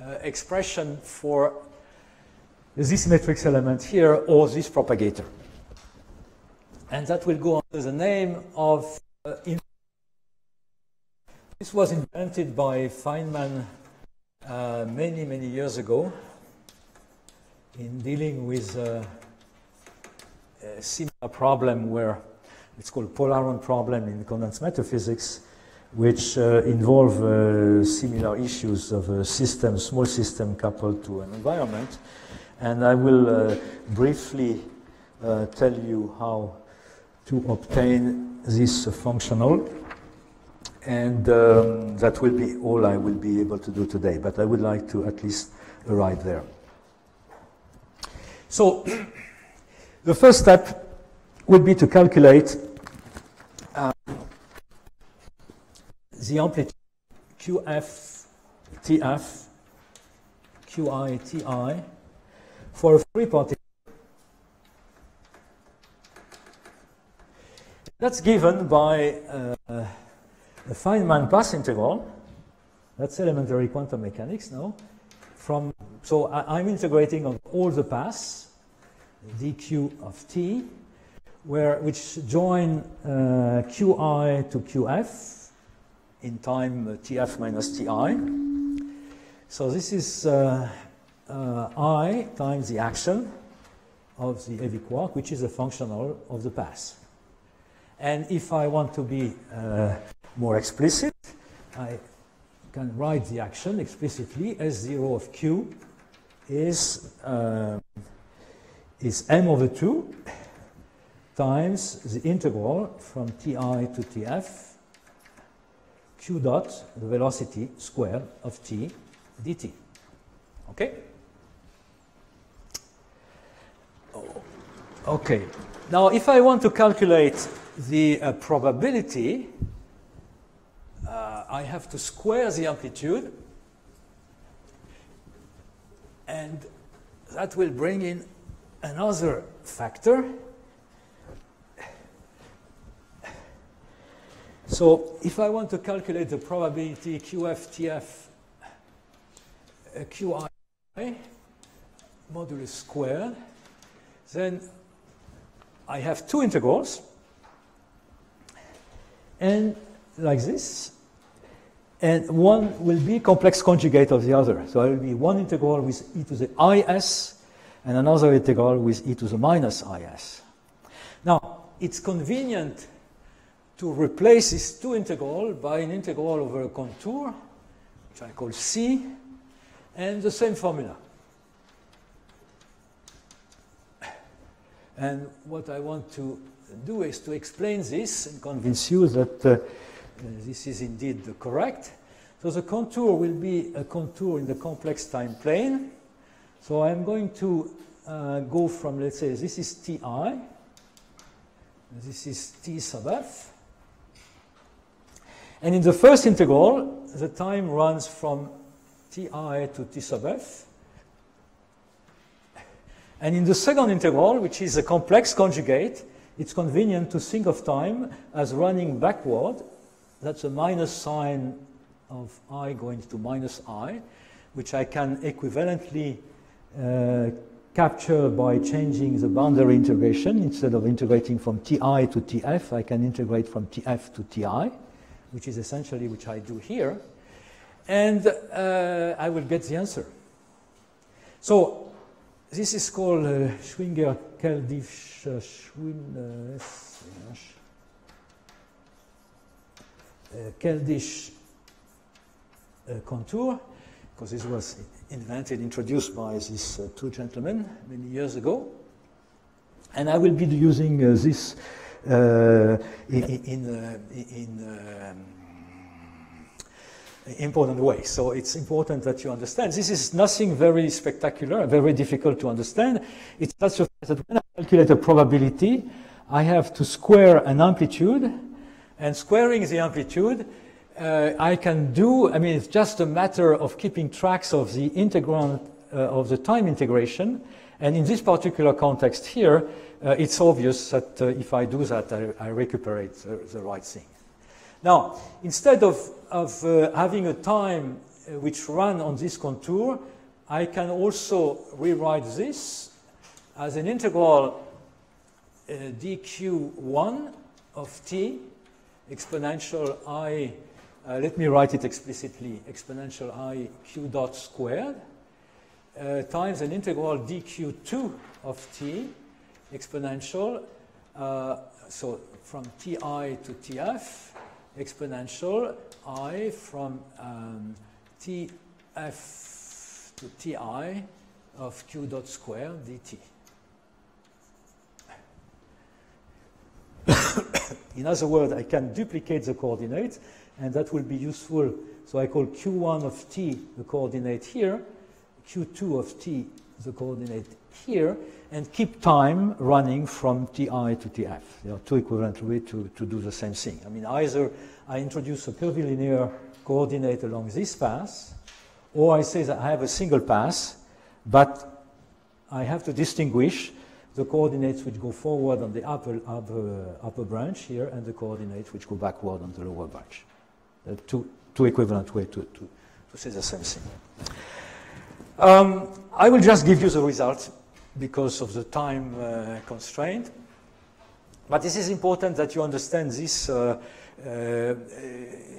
S1: uh, expression for this matrix element here or this propagator. And that will go under the name of uh, in- this was invented by Feynman uh, many, many years ago in dealing with uh, a similar problem where it's called Polaron problem in condensed matter physics, which uh, involve uh, similar issues of a system, small system coupled to an environment. And I will uh, briefly uh, tell you how to obtain this functional. And um, that will be all I will be able to do today, but I would like to at least arrive there. So, [clears throat] the first step would be to calculate uh, the amplitude QF, TF, QI, TI for a free particle. That's given by uh, a Feynman path integral. That's elementary quantum mechanics now. From, so I, I'm integrating on all the paths, dq of t, where, which join uh, qi to qf in time uh, tf minus ti. So this is uh, uh, i times the action of the heavy quark, which is a functional of the path. And if I want to be uh, more explicit, I can write the action explicitly as 0 of q is, uh, is m over 2 times the integral from ti to tf q dot, the velocity square of t dt. Okay? Okay. Now, if I want to calculate the uh, probability, I have to square the amplitude, and that will bring in another factor. So, if I want to calculate the probability QFTF uh, QI modulus squared, then I have two integrals, and like this, and one will be complex conjugate of the other. So there will be one integral with e to the is, and another integral with e to the minus is. Now, it's convenient to replace this two integral by an integral over a contour, which I call C, and the same formula. And what I want to do is to explain this and convince you that uh, this is indeed correct. So the contour will be a contour in the complex time plane. So I'm going to uh, go from, let's say, this is ti, this is t sub f. And in the first integral, the time runs from ti to t sub f. And in the second integral, which is a complex conjugate, it's convenient to think of time as running backward. That's a minus sign of i going to minus i, which I can equivalently uh, capture by changing the boundary integration. Instead of integrating from ti to tf, I can integrate from tf to ti, which is essentially which I do here. And uh, I will get the answer. So this is called uh, Schwinger-Keldysh uh, Schwin, uh, Keldysh uh, contour, because this was invented, introduced by these uh, two gentlemen many years ago. And I will be using uh, this in, in, in um, important way. So it's important that you understand. This is nothing very spectacular, very difficult to understand. It's such a that when I calculate a probability, I have to square an amplitude, and squaring the amplitude, uh, I can do, I mean, it's just a matter of keeping tracks of the integrand uh, of the time integration. And in this particular context here, uh, it's obvious that uh, if I do that, I, I recuperate the, the, right thing. Now, instead of, of uh, having a time uh, which run on this contour, I can also rewrite this as an integral dq1 of t exponential i uh, let me write it explicitly. Exponential i q dot squared uh, times an integral dq2 of t exponential, uh, so from ti to tf, exponential i from um, tf to ti of q dot squared dt. [coughs] [coughs] [coughs] In other words, I can duplicate the coordinate, and that will be useful. So I call q1 of t the coordinate here, q2 of t the coordinate here, and keep time running from ti to tf. There are two equivalent ways to, to do the same thing. I mean, either I introduce a curvilinear coordinate along this path, or I say that I have a single path, but I have to distinguish the coordinates which go forward on the upper, upper, upper branch here and the coordinates which go backward on the lower branch. Uh, two, two equivalent ways to, to, to say the same thing. Um, I will just give you the result because of the time uh, constraint. But this is important that you understand this. Uh, uh,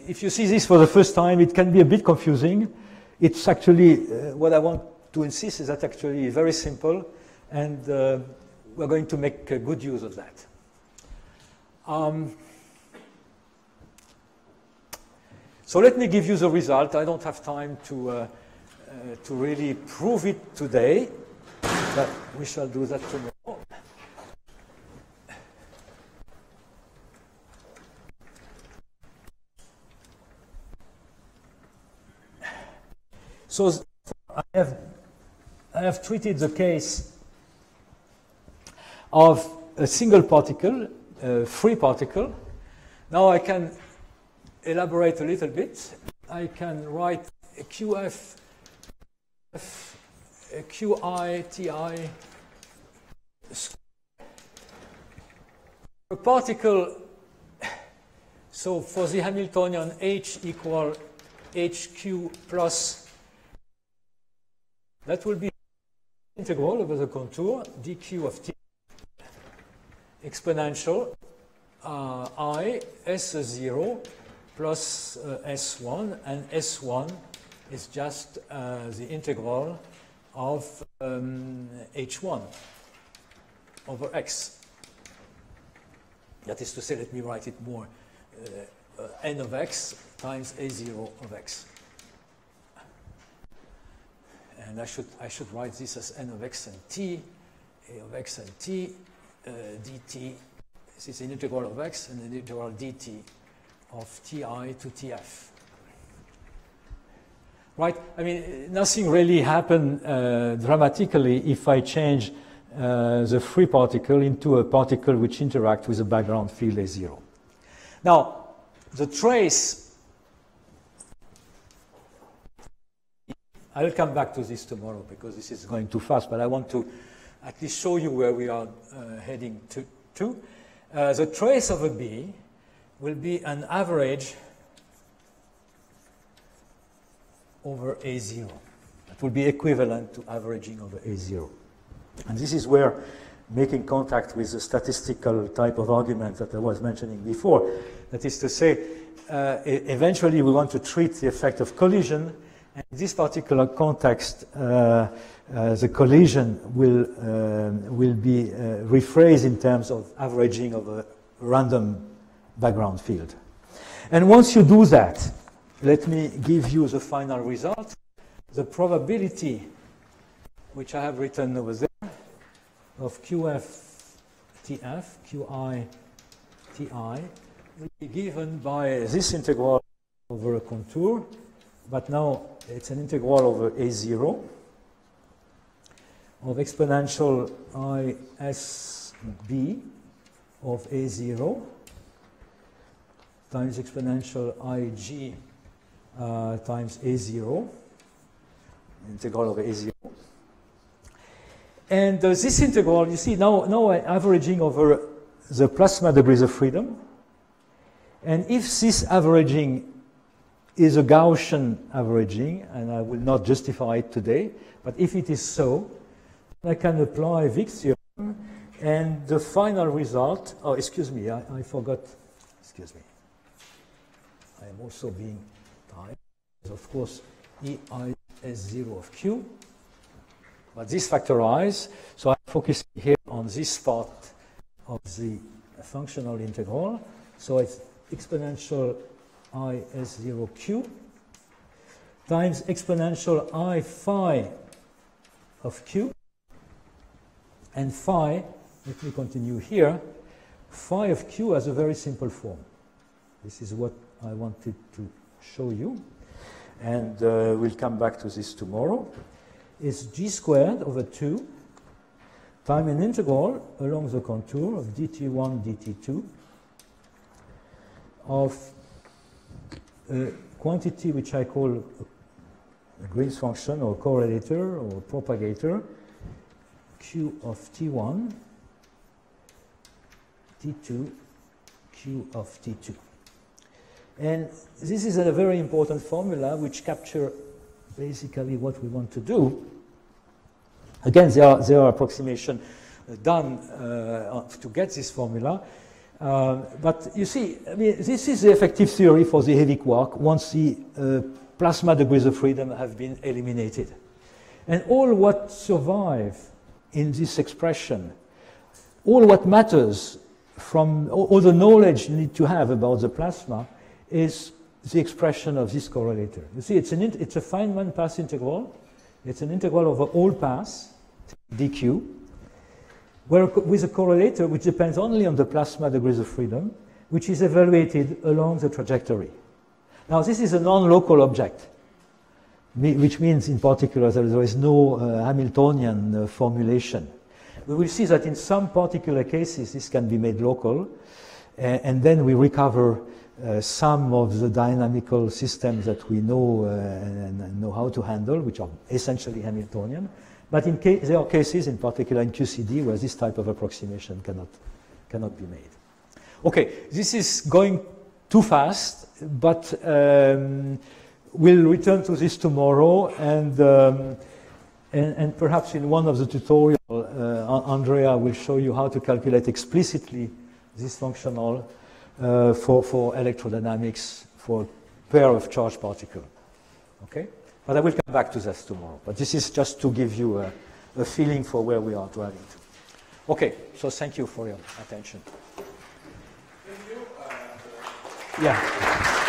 S1: if you see this for the first time, it can be a bit confusing. It's actually, uh, what I want to insist is that actually very simple, and uh, we're going to make good use of that. Um, So let me give you the result. I don't have time to, uh, uh, to really prove it today, but we shall do that tomorrow. So I have, I have treated the case of a single particle, a free particle. Now I can elaborate a little bit, I can write a QF, F, QI, TI. A particle, so for the Hamiltonian, H equal HQ plus, that will be integral over the contour, dq of t exponential uh, i s0 plus uh, S1, and S1 is just uh, the integral of um, H1 over X. That is to say, let me write it more, uh, uh n of X times A0 of X. And I should, I should write this as n of X and T, A of X and T, dt. This is an integral of X and an integral dt of Ti to Tf. right? I mean, nothing really happened uh, dramatically if I change uh, the free particle into a particle which interacts with the background field A0. Now, the trace, I'll come back to this tomorrow because this is going too fast, but I want to at least show you where we are uh, heading to. to. Uh, the trace of a B will be an average over A0. That will be equivalent to averaging over A0. And this is where making contact with the statistical type of argument that I was mentioning before, that is to say, uh, eventually we want to treat the effect of collision, and in this particular context, uh, uh, the collision will, um, will be uh, rephrased in terms of averaging of a random background field. And once you do that, let me give you the final result. The probability, which I have written over there, of QF TF, QI TI, will be given by this integral over a contour, but now it's an integral over A0 of exponential ISB of A0 times exponential IG uh, times A0, integral over A0. And uh, this integral, you see, now, now I'm averaging over the plasma degrees of freedom. And if this averaging is a Gaussian averaging, and I will not justify it today, but if it is so, I can apply Wick's theorem, and the final result, oh, excuse me, I, I forgot, excuse me. I am also being tired. Of course, EI is 0 of Q, but this factorize, so I'm focusing here on this part of the functional integral. So it's exponential i s0q times exponential i phi of q. And phi, let me continue here, phi of q has a very simple form. This is what I wanted to show you. And uh, we'll come back to this tomorrow. Is g squared over 2 time an integral along the contour of dt1, dt2 of a quantity which I call a Green's function or correlator or propagator q of t1 t2 q of t2 and this is a very important formula which capture basically what we want to do. Again there are, there are approximation done uh, to get this formula. Uh, but you see, I mean, this is the effective theory for the heavy quark once the uh, plasma degrees of freedom have been eliminated. And all what survive in this expression, all what matters from all, the knowledge you need to have about the plasma is the expression of this correlator. You see, it's, an it's a Feynman path integral. It's an integral over all paths, dq, where, with a correlator which depends only on the plasma degrees of freedom, which is evaluated along the trajectory. Now, this is a non-local object, which means in particular that there is no uh, Hamiltonian uh, formulation. We will see that in some particular cases this can be made local, and, and then we recover uh, some of the dynamical systems that we know uh, and know how to handle, which are essentially Hamiltonian. But in there are cases, in particular in QCD, where this type of approximation cannot, cannot be made. Okay, this is going too fast, but um, we'll return to this tomorrow, and, um, and, and, perhaps in one of the tutorials, uh, Andrea will show you how to calculate explicitly this functional uh, for, for electrodynamics for a pair of charged particle. Okay? But I will come back to that tomorrow. But this is just to give you a, a feeling for where we are driving to. Okay, so thank you for your attention.
S3: Thank you.
S1: Yeah.